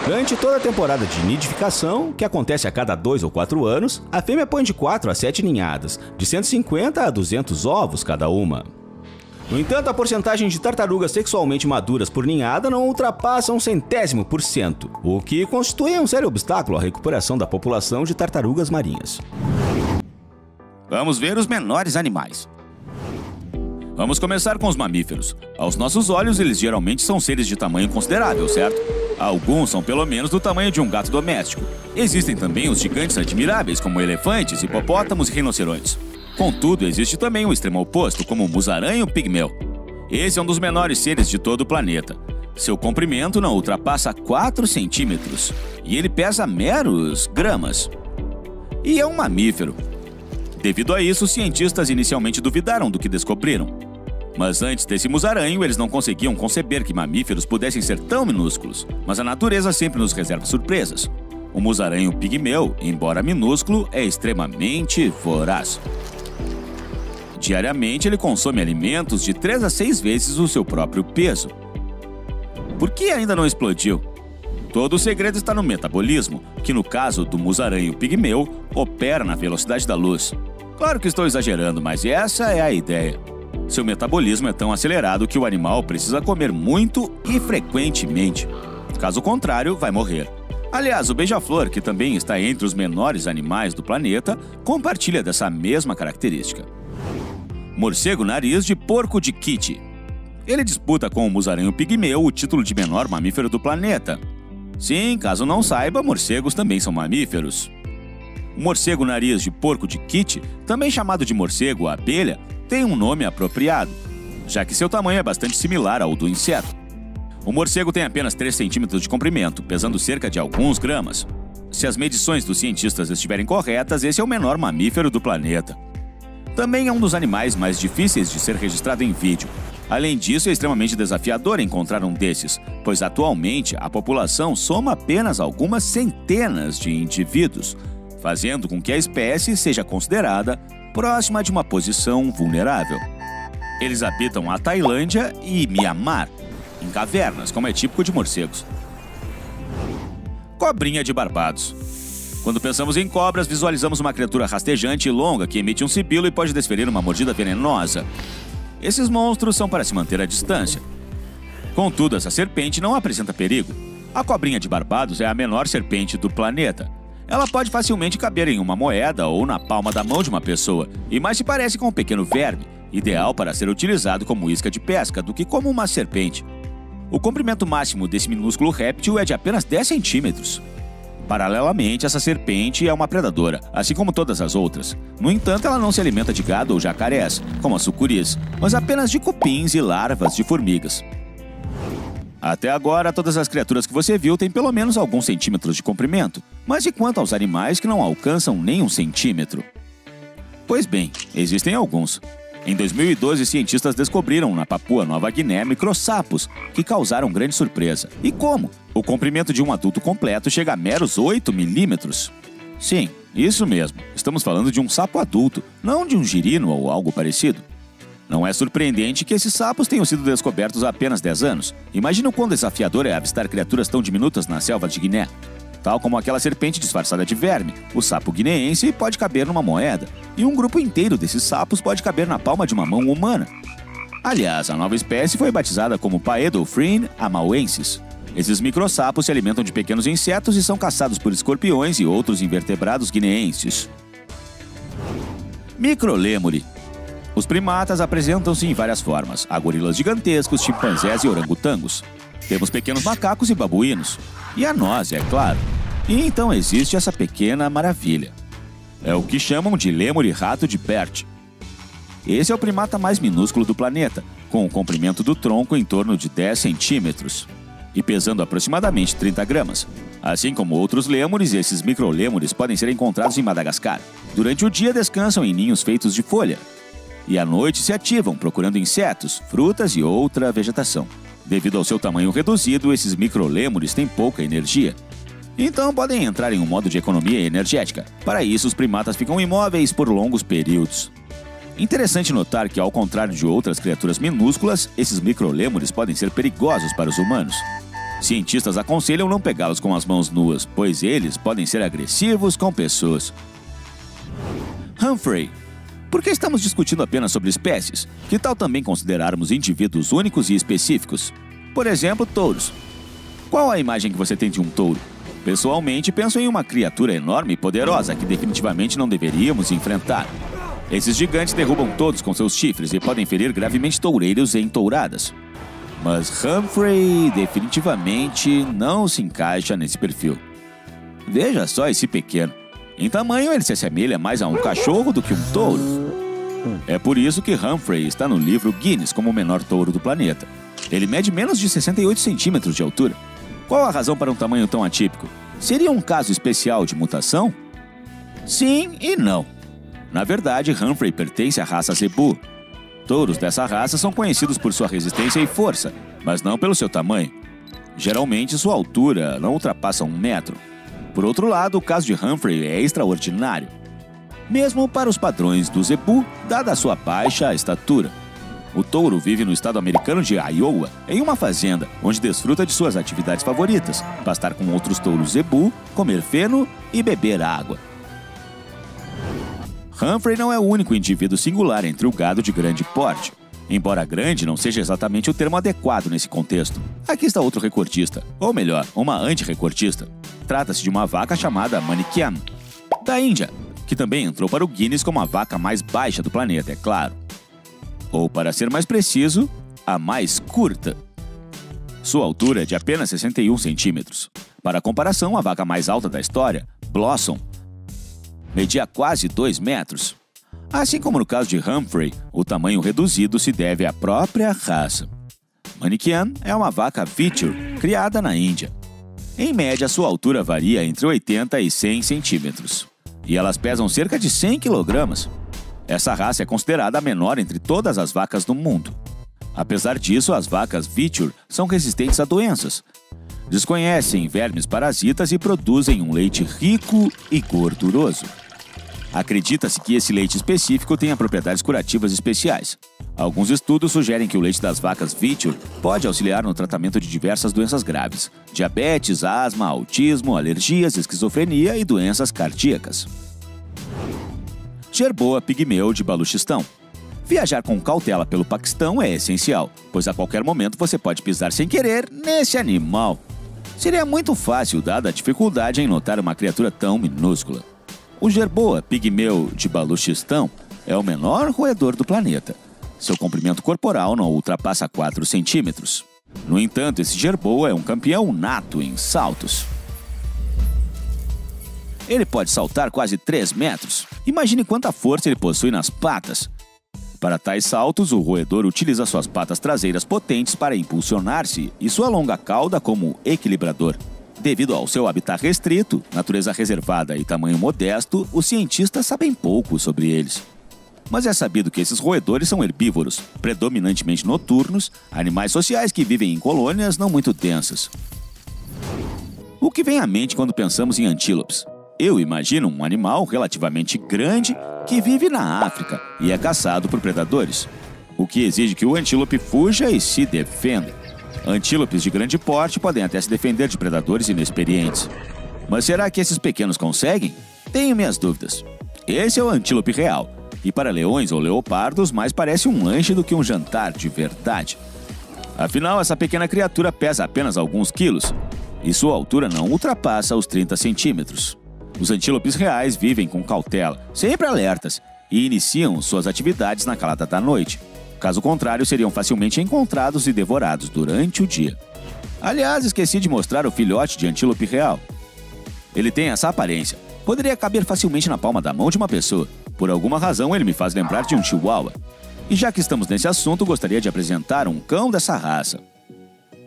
Durante toda a temporada de nidificação, que acontece a cada 2 ou 4 anos, a fêmea põe de 4 a 7 ninhadas, de 150 a 200 ovos cada uma. No entanto, a porcentagem de tartarugas sexualmente maduras por ninhada não ultrapassa um centésimo por cento, o que constitui um sério obstáculo à recuperação da população de tartarugas marinhas. Vamos ver os menores animais. Vamos começar com os mamíferos. Aos nossos olhos, eles geralmente são seres de tamanho considerável, certo? Alguns são pelo menos do tamanho de um gato doméstico. Existem também os gigantes admiráveis, como elefantes, hipopótamos e rinocerontes. Contudo, existe também o extremo oposto, como o musaranho pigmeu. Esse é um dos menores seres de todo o planeta. Seu comprimento não ultrapassa 4 centímetros e ele pesa meros gramas. E é um mamífero. Devido a isso, cientistas inicialmente duvidaram do que descobriram. Mas antes desse musaranho, eles não conseguiam conceber que mamíferos pudessem ser tão minúsculos. Mas a natureza sempre nos reserva surpresas. O musaranho pigmeu, embora minúsculo, é extremamente voraz. Diariamente, ele consome alimentos de 3 a 6 vezes o seu próprio peso. Por que ainda não explodiu? Todo o segredo está no metabolismo, que no caso do musaranho pigmeu, opera na velocidade da luz. Claro que estou exagerando, mas essa é a ideia. Seu metabolismo é tão acelerado que o animal precisa comer muito e frequentemente. Caso contrário, vai morrer. Aliás, o beija-flor, que também está entre os menores animais do planeta, compartilha dessa mesma característica. Morcego nariz de porco de Kitty. Ele disputa com o musaranho pigmeu o título de menor mamífero do planeta. Sim, caso não saiba, morcegos também são mamíferos. O morcego nariz de porco de Kitty, também chamado de morcego abelha, tem um nome apropriado, já que seu tamanho é bastante similar ao do inseto. O morcego tem apenas 3 centímetros de comprimento, pesando cerca de alguns gramas. Se as medições dos cientistas estiverem corretas, esse é o menor mamífero do planeta. Também é um dos animais mais difíceis de ser registrado em vídeo. Além disso, é extremamente desafiador encontrar um desses, pois atualmente a população soma apenas algumas centenas de indivíduos, fazendo com que a espécie seja considerada próxima de uma posição vulnerável. Eles habitam a Tailândia e Mianmar, em cavernas, como é típico de morcegos. Cobrinha de Barbados. Quando pensamos em cobras, visualizamos uma criatura rastejante e longa que emite um sibilo e pode desferir uma mordida venenosa. Esses monstros são para se manter à distância. Contudo, essa serpente não apresenta perigo. A cobrinha de Barbados é a menor serpente do planeta. Ela pode facilmente caber em uma moeda ou na palma da mão de uma pessoa, e mais se parece com um pequeno verme, ideal para ser utilizado como isca de pesca do que como uma serpente. O comprimento máximo desse minúsculo réptil é de apenas 10 centímetros. Paralelamente, essa serpente é uma predadora, assim como todas as outras. No entanto, ela não se alimenta de gado ou jacarés, como as sucuris, mas apenas de cupins e larvas de formigas. Até agora, todas as criaturas que você viu têm pelo menos alguns centímetros de comprimento, mas e quanto aos animais que não alcançam nem um centímetro? Pois bem, existem alguns. Em 2012, cientistas descobriram na Papua Nova Guiné microsapos, que causaram grande surpresa. E como? O comprimento de um adulto completo chega a meros 8 milímetros. Sim, isso mesmo. Estamos falando de um sapo adulto, não de um girino ou algo parecido. Não é surpreendente que esses sapos tenham sido descobertos há apenas 10 anos. Imagina o quão desafiador é avistar criaturas tão diminutas na selva de Guiné. Tal como aquela serpente disfarçada de verme, o sapo guineense pode caber numa moeda, e um grupo inteiro desses sapos pode caber na palma de uma mão humana. Aliás, a nova espécie foi batizada como Paedophrene amauensis. Esses microsapos se alimentam de pequenos insetos e são caçados por escorpiões e outros invertebrados guineenses. Microlêmure Os primatas apresentam-se em várias formas. Há gorilas gigantescos, chimpanzés e orangotangos. Temos pequenos macacos e babuínos. E a nós, é claro. E então existe essa pequena maravilha. É o que chamam de lêmure rato de Bert. Esse é o primata mais minúsculo do planeta, com o comprimento do tronco em torno de 10 centímetros e pesando aproximadamente 30 gramas. Assim como outros lêmures, esses microlêmures podem ser encontrados em Madagascar. Durante o dia descansam em ninhos feitos de folha e à noite se ativam procurando insetos, frutas e outra vegetação. Devido ao seu tamanho reduzido, esses microlêmures têm pouca energia. Então podem entrar em um modo de economia energética. Para isso, os primatas ficam imóveis por longos períodos. Interessante notar que, ao contrário de outras criaturas minúsculas, esses microlêmures podem ser perigosos para os humanos. Cientistas aconselham não pegá-los com as mãos nuas, pois eles podem ser agressivos com pessoas. Humphrey. Por que estamos discutindo apenas sobre espécies? Que tal também considerarmos indivíduos únicos e específicos? Por exemplo, touros. Qual a imagem que você tem de um touro? Pessoalmente, penso em uma criatura enorme e poderosa que definitivamente não deveríamos enfrentar. Esses gigantes derrubam todos com seus chifres e podem ferir gravemente toureiros em touradas. Mas Humphrey definitivamente não se encaixa nesse perfil. Veja só esse pequeno. Em tamanho, ele se assemelha mais a um cachorro do que um touro. É por isso que Humphrey está no livro Guinness como o menor touro do planeta. Ele mede menos de 68 centímetros de altura. Qual a razão para um tamanho tão atípico? Seria um caso especial de mutação? Sim e não. Na verdade, Humphrey pertence à raça Zebu. Touros dessa raça são conhecidos por sua resistência e força, mas não pelo seu tamanho. Geralmente, sua altura não ultrapassa um metro. Por outro lado, o caso de Humphrey é extraordinário. Mesmo para os padrões do Zebu, dada a sua baixa estatura. O touro vive no estado americano de Iowa, em uma fazenda, onde desfruta de suas atividades favoritas: pastar com outros touros zebu, comer feno e beber água. Humphrey não é o único indivíduo singular entre o gado de grande porte. Embora grande não seja exatamente o termo adequado nesse contexto. Aqui está outro recordista, ou melhor, uma anti-recordista. Trata-se de uma vaca chamada Manikian, da Índia, que também entrou para o Guinness como a vaca mais baixa do planeta, é claro. Ou, para ser mais preciso, a mais curta. Sua altura é de apenas 61 centímetros. Para comparação, a vaca mais alta da história, Blossom, media quase 2 metros. Assim como no caso de Humphrey, o tamanho reduzido se deve à própria raça. Manikian é uma vaca feature criada na Índia. Em média, sua altura varia entre 80 e 100 centímetros. E elas pesam cerca de 100 quilogramas. Essa raça é considerada a menor entre todas as vacas do mundo. Apesar disso, as vacas Viture são resistentes a doenças. Desconhecem vermes parasitas e produzem um leite rico e gorduroso. Acredita-se que esse leite específico tenha propriedades curativas especiais. Alguns estudos sugerem que o leite das vacas Viture pode auxiliar no tratamento de diversas doenças graves: diabetes, asma, autismo, alergias, esquizofrenia e doenças cardíacas. Gerboa pigmeu de Baluchistão. Viajar com cautela pelo Paquistão é essencial, pois a qualquer momento você pode pisar sem querer nesse animal. Seria muito fácil, dada a dificuldade em notar uma criatura tão minúscula. O Gerboa pigmeu de Baluchistão é o menor roedor do planeta. Seu comprimento corporal não ultrapassa 4 centímetros. No entanto, esse Gerboa é um campeão nato em saltos. Ele pode saltar quase 3 metros. Imagine quanta força ele possui nas patas. Para tais saltos, o roedor utiliza suas patas traseiras potentes para impulsionar-se e sua longa cauda como equilibrador. Devido ao seu habitat restrito, natureza reservada e tamanho modesto, os cientistas sabem pouco sobre eles. Mas é sabido que esses roedores são herbívoros, predominantemente noturnos, animais sociais que vivem em colônias não muito densas. O que vem à mente quando pensamos em antílopes? Eu imagino um animal relativamente grande que vive na África e é caçado por predadores, o que exige que o antílope fuja e se defenda. Antílopes de grande porte podem até se defender de predadores inexperientes. Mas será que esses pequenos conseguem? Tenho minhas dúvidas. Esse é o antílope real, e para leões ou leopardos mais parece um lanche do que um jantar de verdade. Afinal, essa pequena criatura pesa apenas alguns quilos, e sua altura não ultrapassa os 30 centímetros. Os antílopes reais vivem com cautela, sempre alertas, e iniciam suas atividades na calada da noite. Caso contrário, seriam facilmente encontrados e devorados durante o dia. Aliás, esqueci de mostrar o filhote de antílope real. Ele tem essa aparência. Poderia caber facilmente na palma da mão de uma pessoa. Por alguma razão, ele me faz lembrar de um chihuahua. E já que estamos nesse assunto, gostaria de apresentar um cão dessa raça.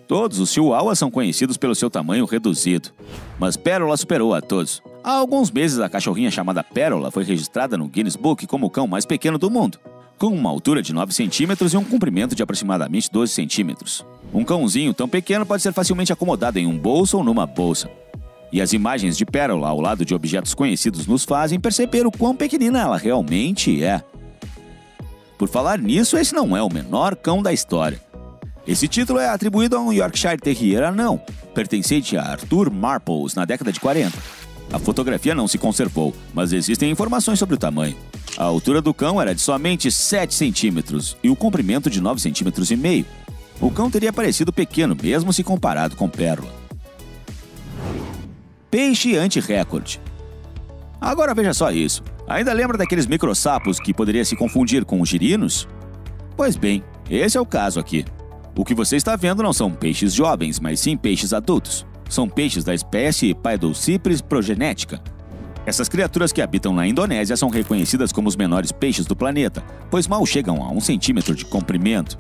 Todos os chihuahuas são conhecidos pelo seu tamanho reduzido, mas Pérola superou a todos. Há alguns meses, a cachorrinha chamada Pérola foi registrada no Guinness Book como o cão mais pequeno do mundo, com uma altura de 9 centímetros e um comprimento de aproximadamente 12 centímetros. Um cãozinho tão pequeno pode ser facilmente acomodado em um bolso ou numa bolsa. E as imagens de Pérola ao lado de objetos conhecidos nos fazem perceber o quão pequenina ela realmente é. Por falar nisso, esse não é o menor cão da história. Esse título é atribuído a um Yorkshire Terrier anão, pertencente a Arthur Marples na década de 40. A fotografia não se conservou, mas existem informações sobre o tamanho. A altura do cão era de somente 7 centímetros e o comprimento de 9 centímetros e meio. O cão teria parecido pequeno mesmo se comparado com Pérola. Peixe anti-recorde. Agora veja só isso. Ainda lembra daqueles microsapos que poderia se confundir com os girinos? Pois bem, esse é o caso aqui. O que você está vendo não são peixes jovens, mas sim peixes adultos são peixes da espécie Paedocipris progenética. Essas criaturas que habitam na Indonésia são reconhecidas como os menores peixes do planeta, pois mal chegam a um centímetro de comprimento.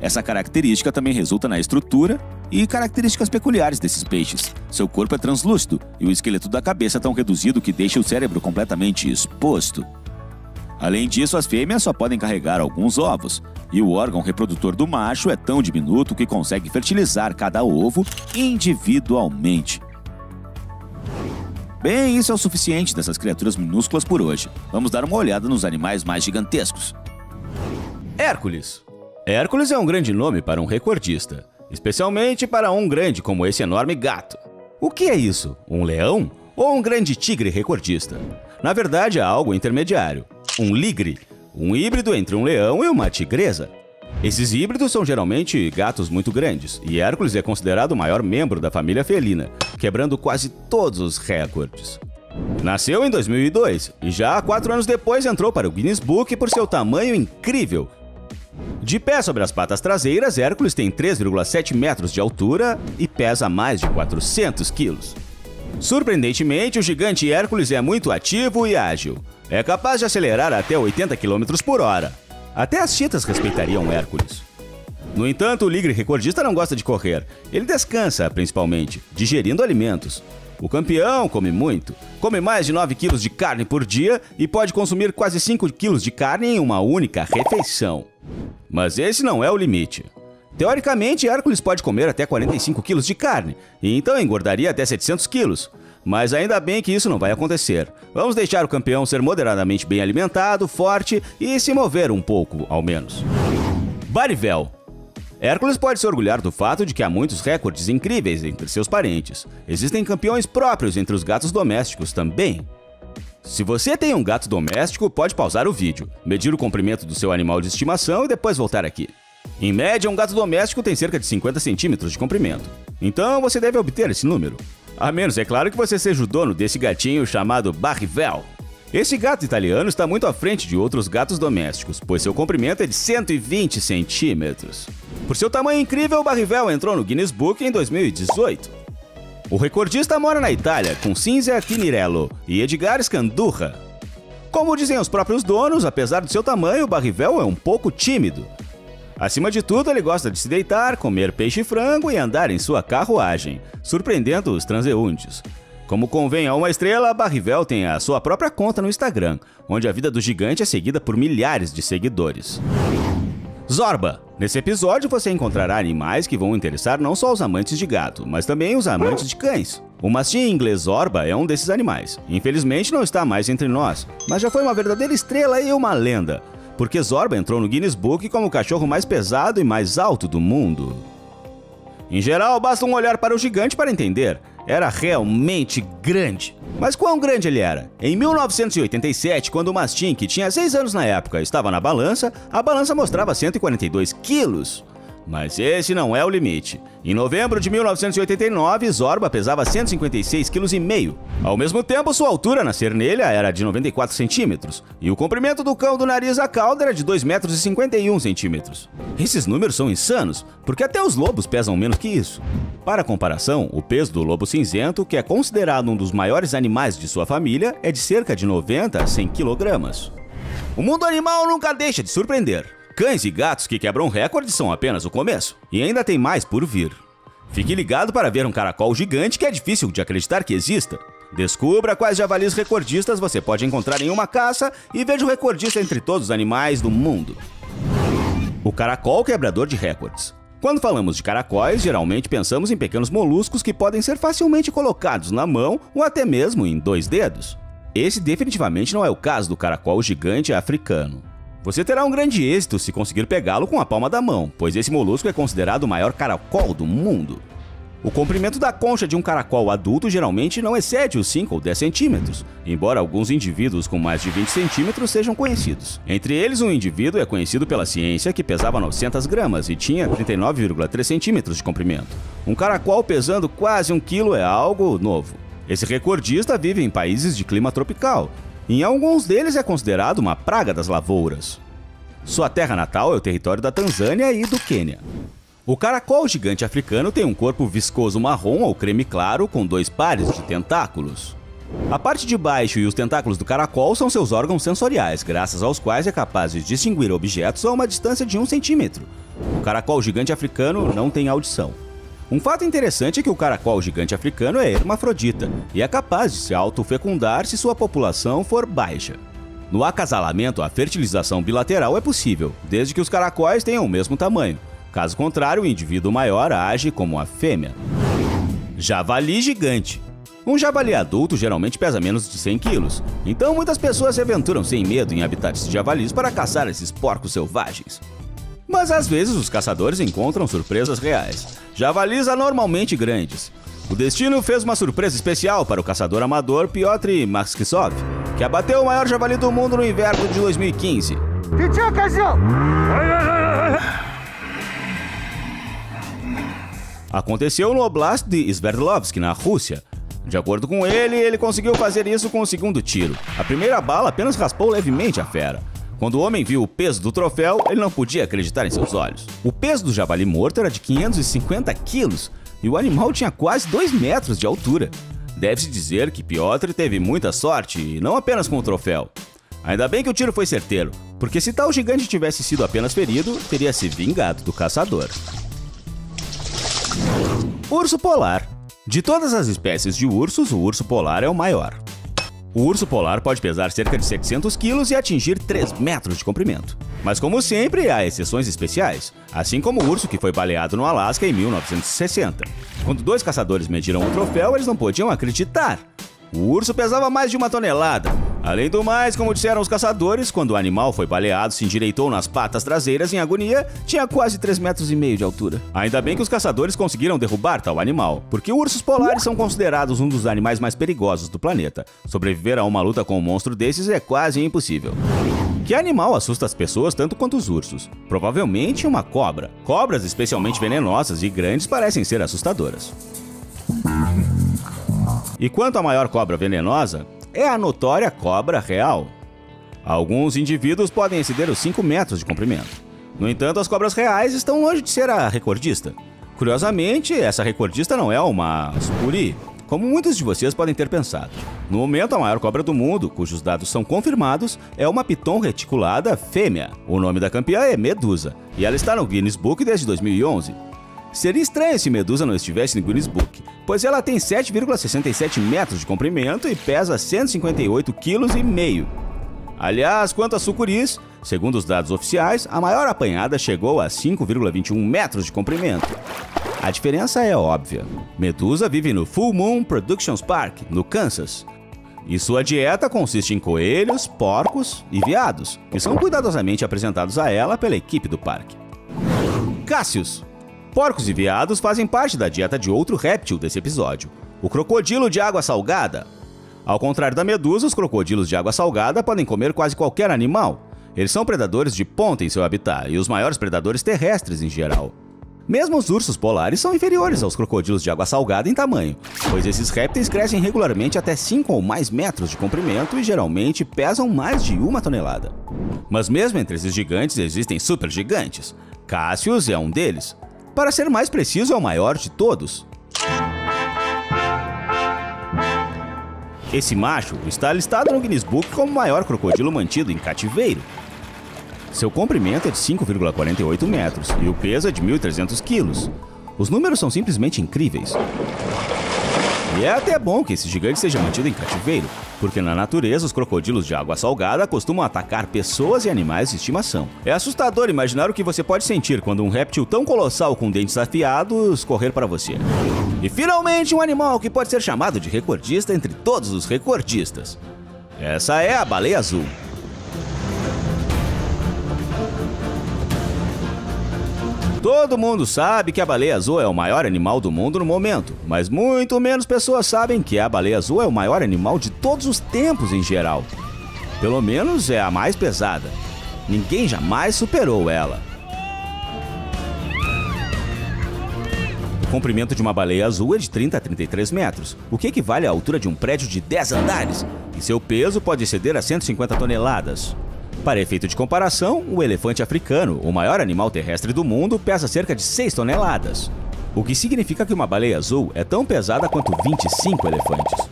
Essa característica também resulta na estrutura e características peculiares desses peixes. Seu corpo é translúcido e o esqueleto da cabeça é tão reduzido que deixa o cérebro completamente exposto. Além disso, as fêmeas só podem carregar alguns ovos, e o órgão reprodutor do macho é tão diminuto que consegue fertilizar cada ovo individualmente. Bem, isso é o suficiente dessas criaturas minúsculas por hoje. Vamos dar uma olhada nos animais mais gigantescos. Hércules. Hércules é um grande nome para um recordista, especialmente para um grande como esse enorme gato. O que é isso? Um leão ou um grande tigre recordista? Na verdade, é algo intermediário. Um ligre, um híbrido entre um leão e uma tigresa. Esses híbridos são geralmente gatos muito grandes, e Hércules é considerado o maior membro da família felina, quebrando quase todos os recordes. Nasceu em 2002 e já quatro anos depois entrou para o Guinness Book por seu tamanho incrível. De pé sobre as patas traseiras, Hércules tem 3,7 metros de altura e pesa mais de 400 quilos. Surpreendentemente, o gigante Hércules é muito ativo e ágil. É capaz de acelerar até 80 km por hora. Até as chitas respeitariam Hércules. No entanto, o ligre recordista não gosta de correr. Ele descansa, principalmente, digerindo alimentos. O campeão come muito, come mais de 9 quilos de carne por dia e pode consumir quase 5 quilos de carne em uma única refeição. Mas esse não é o limite. Teoricamente, Hércules pode comer até 45 quilos de carne, e então engordaria até 700 quilos. Mas ainda bem que isso não vai acontecer. Vamos deixar o campeão ser moderadamente bem alimentado, forte e se mover um pouco, ao menos. Barivel. Hércules pode se orgulhar do fato de que há muitos recordes incríveis entre seus parentes. Existem campeões próprios entre os gatos domésticos também. Se você tem um gato doméstico, pode pausar o vídeo, medir o comprimento do seu animal de estimação e depois voltar aqui. Em média, um gato doméstico tem cerca de 50 centímetros de comprimento. Então você deve obter esse número. A menos, é claro, que você seja o dono desse gatinho chamado Barrivel. Esse gato italiano está muito à frente de outros gatos domésticos, pois seu comprimento é de 120 centímetros. Por seu tamanho incrível, Barrivel entrou no Guinness Book em 2018. O recordista mora na Itália, com Cinzia Tinirello e Edgar Scandurra. Como dizem os próprios donos, apesar do seu tamanho, o Barrivel é um pouco tímido, Acima de tudo, ele gosta de se deitar, comer peixe e frango e andar em sua carruagem, surpreendendo os transeuntes. Como convém a uma estrela, Barrivel tem a sua própria conta no Instagram, onde a vida do gigante é seguida por milhares de seguidores. Zorba. Nesse episódio você encontrará animais que vão interessar não só os amantes de gato, mas também os amantes de cães. O mastim inglês Zorba é um desses animais. Infelizmente não está mais entre nós, mas já foi uma verdadeira estrela e uma lenda porque Zorba entrou no Guinness Book como o cachorro mais pesado e mais alto do mundo. Em geral, basta um olhar para o gigante para entender. Era realmente grande. Mas quão grande ele era? Em 1987, quando o Mastim, que tinha 6 anos na época, estava na balança, a balança mostrava 142 quilos. Mas esse não é o limite. Em novembro de 1989, Zorba pesava 156,5 kg. Ao mesmo tempo, sua altura na cernelha era de 94 centímetros, e o comprimento do cão do nariz à cauda era de 2,51 metros. Esses números são insanos, porque até os lobos pesam menos que isso. Para comparação, o peso do lobo cinzento, que é considerado um dos maiores animais de sua família, é de cerca de 90 a 100 kg. O mundo animal nunca deixa de surpreender. Cães e gatos que quebram recordes são apenas o começo, e ainda tem mais por vir. Fique ligado para ver um caracol gigante que é difícil de acreditar que exista. Descubra quais javalis recordistas você pode encontrar em uma caça e veja o recordista entre todos os animais do mundo. O caracol quebrador de recordes. Quando falamos de caracóis, geralmente pensamos em pequenos moluscos que podem ser facilmente colocados na mão ou até mesmo em dois dedos. Esse definitivamente não é o caso do caracol gigante africano. Você terá um grande êxito se conseguir pegá-lo com a palma da mão, pois esse molusco é considerado o maior caracol do mundo. O comprimento da concha de um caracol adulto geralmente não excede os 5 ou 10 centímetros, embora alguns indivíduos com mais de 20 centímetros sejam conhecidos. Entre eles, um indivíduo é conhecido pela ciência que pesava 900 gramas e tinha 39,3 centímetros de comprimento. Um caracol pesando quase um quilo é algo novo. Esse recordista vive em países de clima tropical, em alguns deles é considerado uma praga das lavouras. Sua terra natal é o território da Tanzânia e do Quênia. O caracol gigante africano tem um corpo viscoso marrom ou creme claro com dois pares de tentáculos. A parte de baixo e os tentáculos do caracol são seus órgãos sensoriais, graças aos quais é capaz de distinguir objetos a uma distância de um centímetro. O caracol gigante africano não tem audição. Um fato interessante é que o caracol gigante africano é hermafrodita e é capaz de se autofecundar se sua população for baixa. No acasalamento, a fertilização bilateral é possível, desde que os caracóis tenham o mesmo tamanho. Caso contrário, o indivíduo maior age como a fêmea. Javali gigante. Um javali adulto geralmente pesa menos de 100 quilos, então muitas pessoas se aventuram sem medo em habitats de javalis para caçar esses porcos selvagens. Mas às vezes os caçadores encontram surpresas reais. Javalis anormalmente grandes. O destino fez uma surpresa especial para o caçador amador Piotr Maxkisov, que abateu o maior javali do mundo no inverno de 2015. Aconteceu no Oblast de Sverdlovsk, na Rússia, de acordo com ele, ele conseguiu fazer isso com o segundo tiro. A primeira bala apenas raspou levemente a fera. Quando o homem viu o peso do troféu, ele não podia acreditar em seus olhos. O peso do javali morto era de 550 quilos e o animal tinha quase 2 metros de altura. Deve-se dizer que Piotr teve muita sorte, e não apenas com o troféu. Ainda bem que o tiro foi certeiro, porque se tal gigante tivesse sido apenas ferido, teria se vingado do caçador. Urso polar. De todas as espécies de ursos, o urso polar é o maior. O urso polar pode pesar cerca de 700 quilos e atingir 3 metros de comprimento. Mas como sempre, há exceções especiais, assim como o urso que foi baleado no Alasca em 1960. Quando dois caçadores mediram o troféu, eles não podiam acreditar. O urso pesava mais de uma tonelada. Além do mais, como disseram os caçadores, quando o animal foi baleado, se endireitou nas patas traseiras em agonia, tinha quase 3 metros e meio de altura. Ainda bem que os caçadores conseguiram derrubar tal animal, porque ursos polares são considerados um dos animais mais perigosos do planeta. Sobreviver a uma luta com um monstro desses é quase impossível. Que animal assusta as pessoas tanto quanto os ursos? Provavelmente uma cobra. Cobras especialmente venenosas e grandes parecem ser assustadoras. E quanto à maior cobra venenosa, é a notória cobra real. Alguns indivíduos podem exceder os 5 metros de comprimento. No entanto, as cobras reais estão longe de ser a recordista. Curiosamente, essa recordista não é uma sucuri, como muitos de vocês podem ter pensado. No momento, a maior cobra do mundo, cujos dados são confirmados, é uma piton reticulada fêmea. O nome da campeã é Medusa, e ela está no Guinness Book desde 2011. Seria estranho se Medusa não estivesse no Guinness Book, pois ela tem 7,67 metros de comprimento e pesa 158,5 kg. Aliás, quanto a sucuris, segundo os dados oficiais, a maior apanhada chegou a 5,21 metros de comprimento. A diferença é óbvia. Medusa vive no Full Moon Productions Park, no Kansas, e sua dieta consiste em coelhos, porcos e veados, que são cuidadosamente apresentados a ela pela equipe do parque. Cassius, Porcos e veados fazem parte da dieta de outro réptil desse episódio, o crocodilo de água salgada. Ao contrário da medusa, os crocodilos de água salgada podem comer quase qualquer animal. Eles são predadores de ponta em seu habitat e os maiores predadores terrestres em geral. Mesmo os ursos polares são inferiores aos crocodilos de água salgada em tamanho, pois esses répteis crescem regularmente até 5 ou mais metros de comprimento e geralmente pesam mais de uma tonelada. Mas mesmo entre esses gigantes existem supergigantes. Cassius é um deles. Para ser mais preciso, é o maior de todos. Esse macho está listado no Guinness Book como o maior crocodilo mantido em cativeiro. Seu comprimento é de 5,48 metros e o peso é de 1.300 quilos. Os números são simplesmente incríveis. E é até bom que esse gigante seja mantido em cativeiro, porque na natureza os crocodilos de água salgada costumam atacar pessoas e animais de estimação. É assustador imaginar o que você pode sentir quando um réptil tão colossal com dentes afiados correr para você. E finalmente um animal que pode ser chamado de recordista entre todos os recordistas. Essa é a baleia azul. Todo mundo sabe que a baleia azul é o maior animal do mundo no momento, mas muito menos pessoas sabem que a baleia azul é o maior animal de todos os tempos em geral. Pelo menos é a mais pesada. Ninguém jamais superou ela. O comprimento de uma baleia azul é de 30 a 33 metros, o que equivale à altura de um prédio de 10 andares, e seu peso pode exceder a 150 toneladas. Para efeito de comparação, o elefante africano, o maior animal terrestre do mundo, pesa cerca de 6 toneladas, o que significa que uma baleia azul é tão pesada quanto 25 elefantes.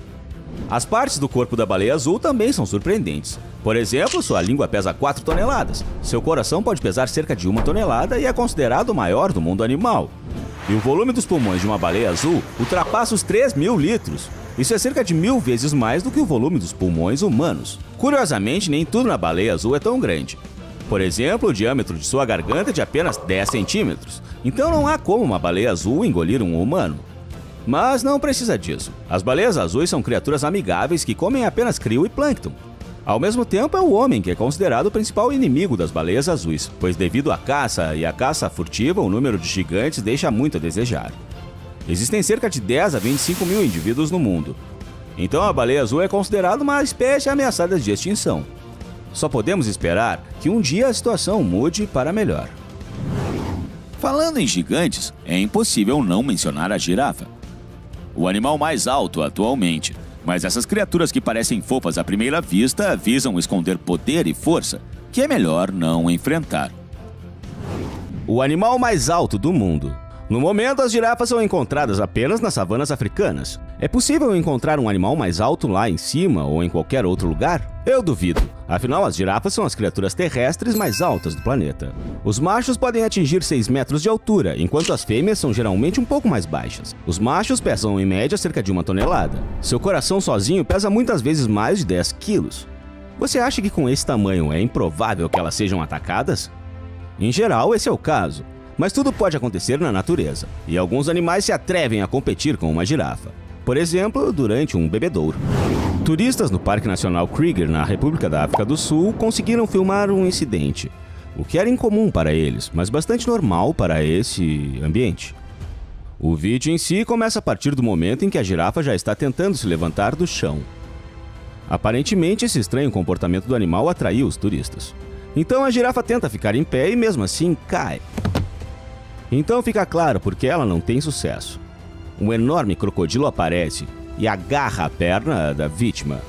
As partes do corpo da baleia azul também são surpreendentes. Por exemplo, sua língua pesa 4 toneladas, seu coração pode pesar cerca de 1 tonelada e é considerado o maior do mundo animal. E o volume dos pulmões de uma baleia azul ultrapassa os 3 mil litros. Isso é cerca de mil vezes mais do que o volume dos pulmões humanos. Curiosamente, nem tudo na baleia azul é tão grande. Por exemplo, o diâmetro de sua garganta é de apenas 10 centímetros, então não há como uma baleia azul engolir um humano. Mas não precisa disso. As baleias azuis são criaturas amigáveis que comem apenas crio e plâncton. Ao mesmo tempo, é o homem que é considerado o principal inimigo das baleias azuis, pois devido à caça e à caça furtiva, o número de gigantes deixa muito a desejar. Existem cerca de 10 a 25 mil indivíduos no mundo. Então a baleia azul é considerada uma espécie ameaçada de extinção. Só podemos esperar que um dia a situação mude para melhor. Falando em gigantes, é impossível não mencionar a girafa. O animal mais alto atualmente, mas essas criaturas que parecem fofas à primeira vista visam esconder poder e força que é melhor não enfrentar. O animal mais alto do mundo no momento, as girafas são encontradas apenas nas savanas africanas. É possível encontrar um animal mais alto lá em cima ou em qualquer outro lugar? Eu duvido. Afinal, as girafas são as criaturas terrestres mais altas do planeta. Os machos podem atingir 6 metros de altura, enquanto as fêmeas são geralmente um pouco mais baixas. Os machos pesam em média cerca de uma tonelada. Seu coração sozinho pesa muitas vezes mais de 10 quilos. Você acha que com esse tamanho é improvável que elas sejam atacadas? Em geral, esse é o caso. Mas tudo pode acontecer na natureza, e alguns animais se atrevem a competir com uma girafa. Por exemplo, durante um bebedouro. Turistas no Parque Nacional Kruger, na República da África do Sul, conseguiram filmar um incidente, o que era incomum para eles, mas bastante normal para esse ambiente. O vídeo em si começa a partir do momento em que a girafa já está tentando se levantar do chão. Aparentemente, esse estranho comportamento do animal atraiu os turistas. Então a girafa tenta ficar em pé e mesmo assim cai. Então fica claro porque ela não tem sucesso. Um enorme crocodilo aparece e agarra a perna da vítima.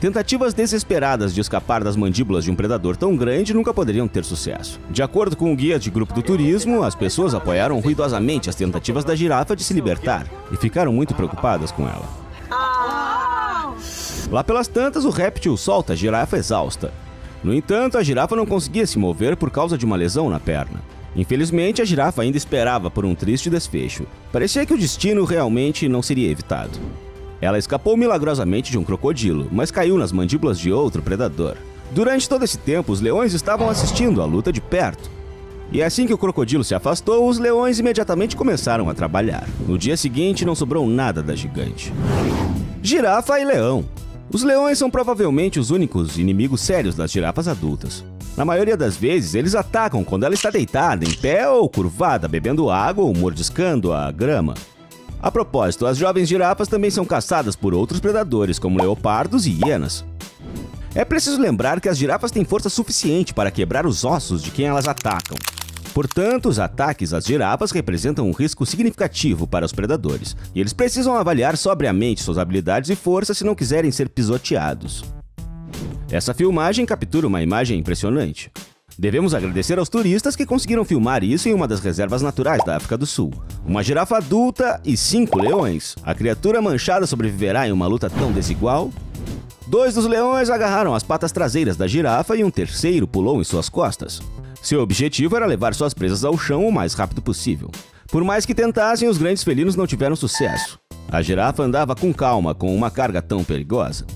Tentativas desesperadas de escapar das mandíbulas de um predador tão grande nunca poderiam ter sucesso. De acordo com o guia de grupo do turismo, as pessoas apoiaram ruidosamente as tentativas da girafa de se libertar e ficaram muito preocupadas com ela. Lá pelas tantas, o réptil solta a girafa exausta. No entanto, a girafa não conseguia se mover por causa de uma lesão na perna. Infelizmente, a girafa ainda esperava por um triste desfecho. Parecia que o destino realmente não seria evitado. Ela escapou milagrosamente de um crocodilo, mas caiu nas mandíbulas de outro predador. Durante todo esse tempo, os leões estavam assistindo à luta de perto. E assim que o crocodilo se afastou, os leões imediatamente começaram a trabalhar. No dia seguinte, não sobrou nada da gigante. Girafa e leão. Os leões são provavelmente os únicos inimigos sérios das girafas adultas. Na maioria das vezes, eles atacam quando ela está deitada, em pé ou curvada, bebendo água ou mordiscando a grama. A propósito, as jovens girafas também são caçadas por outros predadores, como leopardos e hienas. É preciso lembrar que as girafas têm força suficiente para quebrar os ossos de quem elas atacam. Portanto, os ataques às girafas representam um risco significativo para os predadores, e eles precisam avaliar sobriamente suas habilidades e força se não quiserem ser pisoteados. Essa filmagem captura uma imagem impressionante. Devemos agradecer aos turistas que conseguiram filmar isso em uma das reservas naturais da África do Sul. Uma girafa adulta e cinco leões. A criatura manchada sobreviverá em uma luta tão desigual? Dois dos leões agarraram as patas traseiras da girafa e um terceiro pulou em suas costas. Seu objetivo era levar suas presas ao chão o mais rápido possível. Por mais que tentassem, os grandes felinos não tiveram sucesso. A girafa andava com calma com uma carga tão perigosa.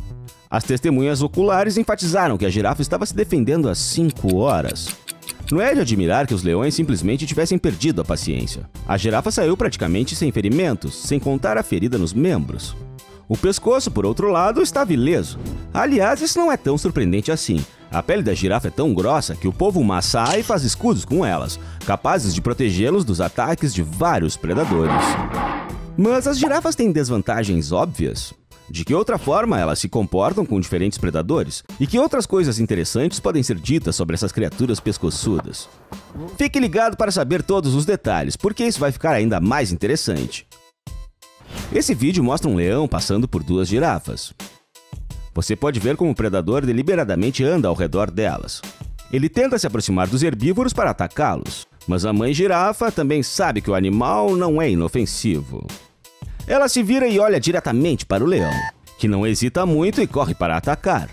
As testemunhas oculares enfatizaram que a girafa estava se defendendo há cinco horas. Não é de admirar que os leões simplesmente tivessem perdido a paciência. A girafa saiu praticamente sem ferimentos, sem contar a ferida nos membros. O pescoço, por outro lado, estava ileso. Aliás, isso não é tão surpreendente assim. A pele da girafa é tão grossa que o povo Maasai faz escudos com elas, capazes de protegê-los dos ataques de vários predadores. Mas as girafas têm desvantagens óbvias. De que outra forma elas se comportam com diferentes predadores? E que outras coisas interessantes podem ser ditas sobre essas criaturas pescoçudas? Fique ligado para saber todos os detalhes, porque isso vai ficar ainda mais interessante. Esse vídeo mostra um leão passando por duas girafas. Você pode ver como o predador deliberadamente anda ao redor delas. Ele tenta se aproximar dos herbívoros para atacá-los, mas a mãe girafa também sabe que o animal não é inofensivo. Ela se vira e olha diretamente para o leão. que não hesita muito e corre para atacar.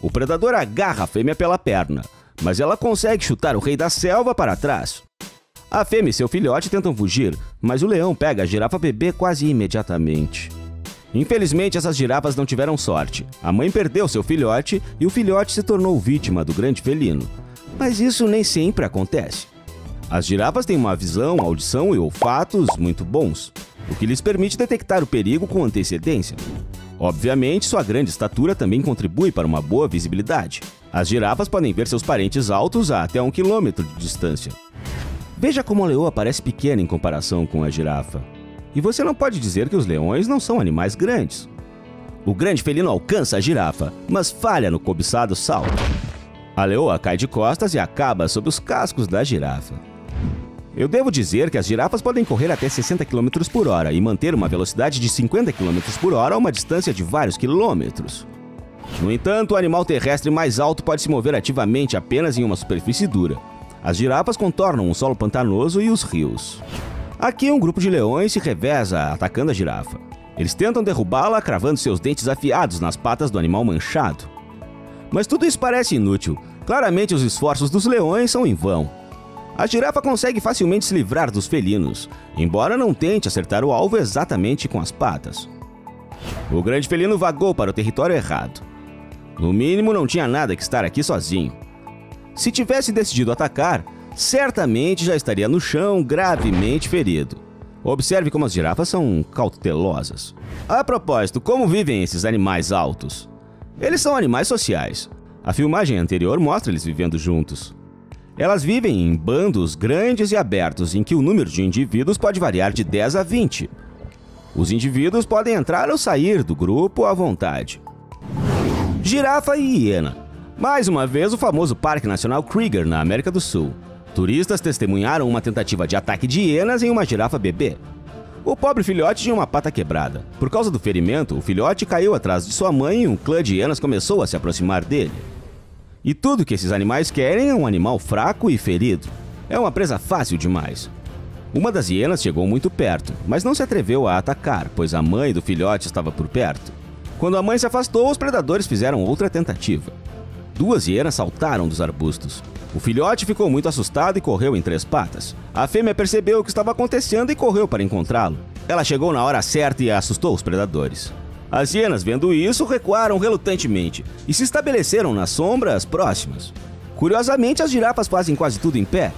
O predador agarra a fêmea pela perna, mas ela consegue chutar o rei da selva para trás. A fêmea e seu filhote tentam fugir, mas o leão pega a girafa bebê quase imediatamente. Infelizmente, essas girafas não tiveram sorte. A mãe perdeu seu filhote e o filhote se tornou vítima do grande felino. Mas isso nem sempre acontece. As girafas têm uma visão, audição e olfatos muito bons, o que lhes permite detectar o perigo com antecedência. Obviamente, sua grande estatura também contribui para uma boa visibilidade. As girafas podem ver seus parentes altos a até um quilômetro de distância. Veja como a leoa parece pequena em comparação com a girafa. E você não pode dizer que os leões não são animais grandes. O grande felino alcança a girafa, mas falha no cobiçado salto. A leoa cai de costas e acaba sob os cascos da girafa. Eu devo dizer que as girafas podem correr até 60 km por hora e manter uma velocidade de 50 km por hora a uma distância de vários quilômetros. No entanto, o animal terrestre mais alto pode se mover ativamente apenas em uma superfície dura. As girafas contornam o solo pantanoso e os rios. Aqui, um grupo de leões se reveza atacando a girafa. Eles tentam derrubá-la, cravando seus dentes afiados nas patas do animal manchado. Mas tudo isso parece inútil. Claramente, os esforços dos leões são em vão. A girafa consegue facilmente se livrar dos felinos, embora não tente acertar o alvo exatamente com as patas. O grande felino vagou para o território errado. No mínimo, não tinha nada que estar aqui sozinho. Se tivesse decidido atacar, certamente já estaria no chão, gravemente ferido. Observe como as girafas são cautelosas. A propósito, como vivem esses animais altos? Eles são animais sociais. A filmagem anterior mostra eles vivendo juntos. Elas vivem em bandos grandes e abertos em que o número de indivíduos pode variar de 10 a 20. Os indivíduos podem entrar ou sair do grupo à vontade. Girafa e hiena. Mais uma vez, o famoso Parque Nacional Krieger, na América do Sul. Turistas testemunharam uma tentativa de ataque de hienas em uma girafa bebê. O pobre filhote tinha uma pata quebrada. Por causa do ferimento, o filhote caiu atrás de sua mãe e um clã de hienas começou a se aproximar dele. E tudo que esses animais querem é um animal fraco e ferido. É uma presa fácil demais. Uma das hienas chegou muito perto, mas não se atreveu a atacar, pois a mãe do filhote estava por perto. Quando a mãe se afastou, os predadores fizeram outra tentativa. Duas hienas saltaram dos arbustos. O filhote ficou muito assustado e correu em três patas. A fêmea percebeu o que estava acontecendo e correu para encontrá-lo. Ela chegou na hora certa e assustou os predadores. As hienas, vendo isso, recuaram relutantemente e se estabeleceram nas sombras próximas. Curiosamente, as girafas fazem quase tudo em pé.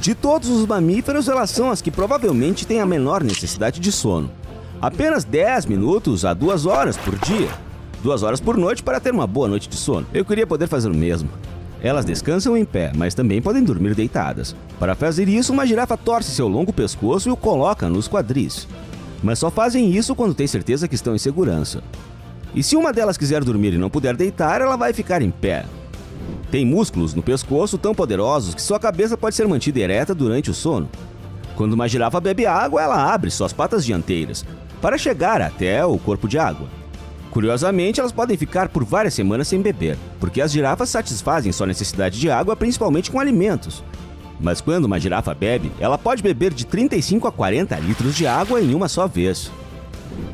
De todos os mamíferos, elas são as que provavelmente têm a menor necessidade de sono. Apenas 10 minutos a 2 horas por dia. Duas horas por noite para ter uma boa noite de sono. Eu queria poder fazer o mesmo. Elas descansam em pé, mas também podem dormir deitadas. Para fazer isso, uma girafa torce seu longo pescoço e o coloca nos quadris. Mas só fazem isso quando tem certeza que estão em segurança. E se uma delas quiser dormir e não puder deitar, ela vai ficar em pé. Tem músculos no pescoço tão poderosos que sua cabeça pode ser mantida ereta durante o sono. Quando uma girafa bebe água, ela abre suas patas dianteiras para chegar até o corpo de água. Curiosamente, elas podem ficar por várias semanas sem beber, porque as girafas satisfazem sua necessidade de água principalmente com alimentos. Mas quando uma girafa bebe, ela pode beber de 35 a 40 litros de água em uma só vez.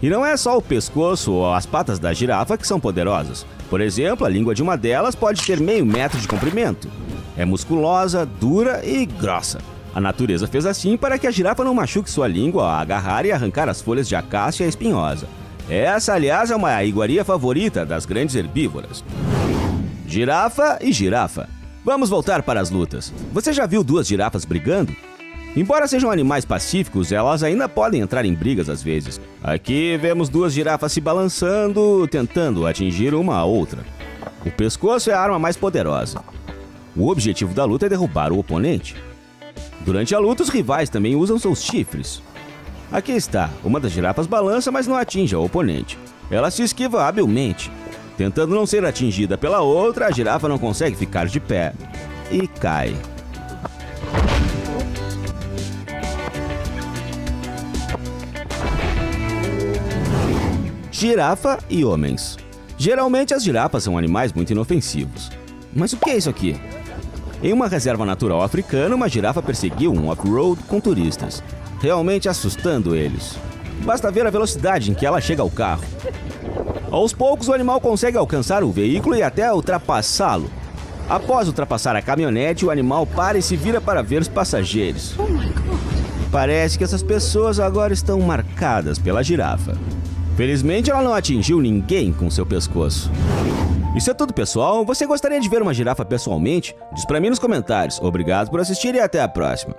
E não é só o pescoço ou as patas da girafa que são poderosas. Por exemplo, a língua de uma delas pode ter meio metro de comprimento. É musculosa, dura e grossa. A natureza fez assim para que a girafa não machuque sua língua ao agarrar e arrancar as folhas de acácia espinhosa. Essa, aliás, é uma iguaria favorita das grandes herbívoras. Girafa e girafa. Vamos voltar para as lutas. Você já viu duas girafas brigando? Embora sejam animais pacíficos, elas ainda podem entrar em brigas às vezes. Aqui vemos duas girafas se balançando, tentando atingir uma a outra. O pescoço é a arma mais poderosa. O objetivo da luta é derrubar o oponente. Durante a luta, os rivais também usam seus chifres. Aqui está, uma das girafas balança, mas não atinge o oponente. Ela se esquiva habilmente. Tentando não ser atingida pela outra, a girafa não consegue ficar de pé e cai. Girafa e homens. Geralmente as girafas são animais muito inofensivos. Mas o que é isso aqui? Em uma reserva natural africana, uma girafa perseguiu um off-road com turistas realmente assustando eles. Basta ver a velocidade em que ela chega ao carro. Aos poucos, o animal consegue alcançar o veículo e até ultrapassá-lo. Após ultrapassar a caminhonete, o animal para e se vira para ver os passageiros. Parece que essas pessoas agora estão marcadas pela girafa. Felizmente, ela não atingiu ninguém com seu pescoço. Isso é tudo, pessoal. Você gostaria de ver uma girafa pessoalmente? Diz pra mim nos comentários. Obrigado por assistir e até a próxima.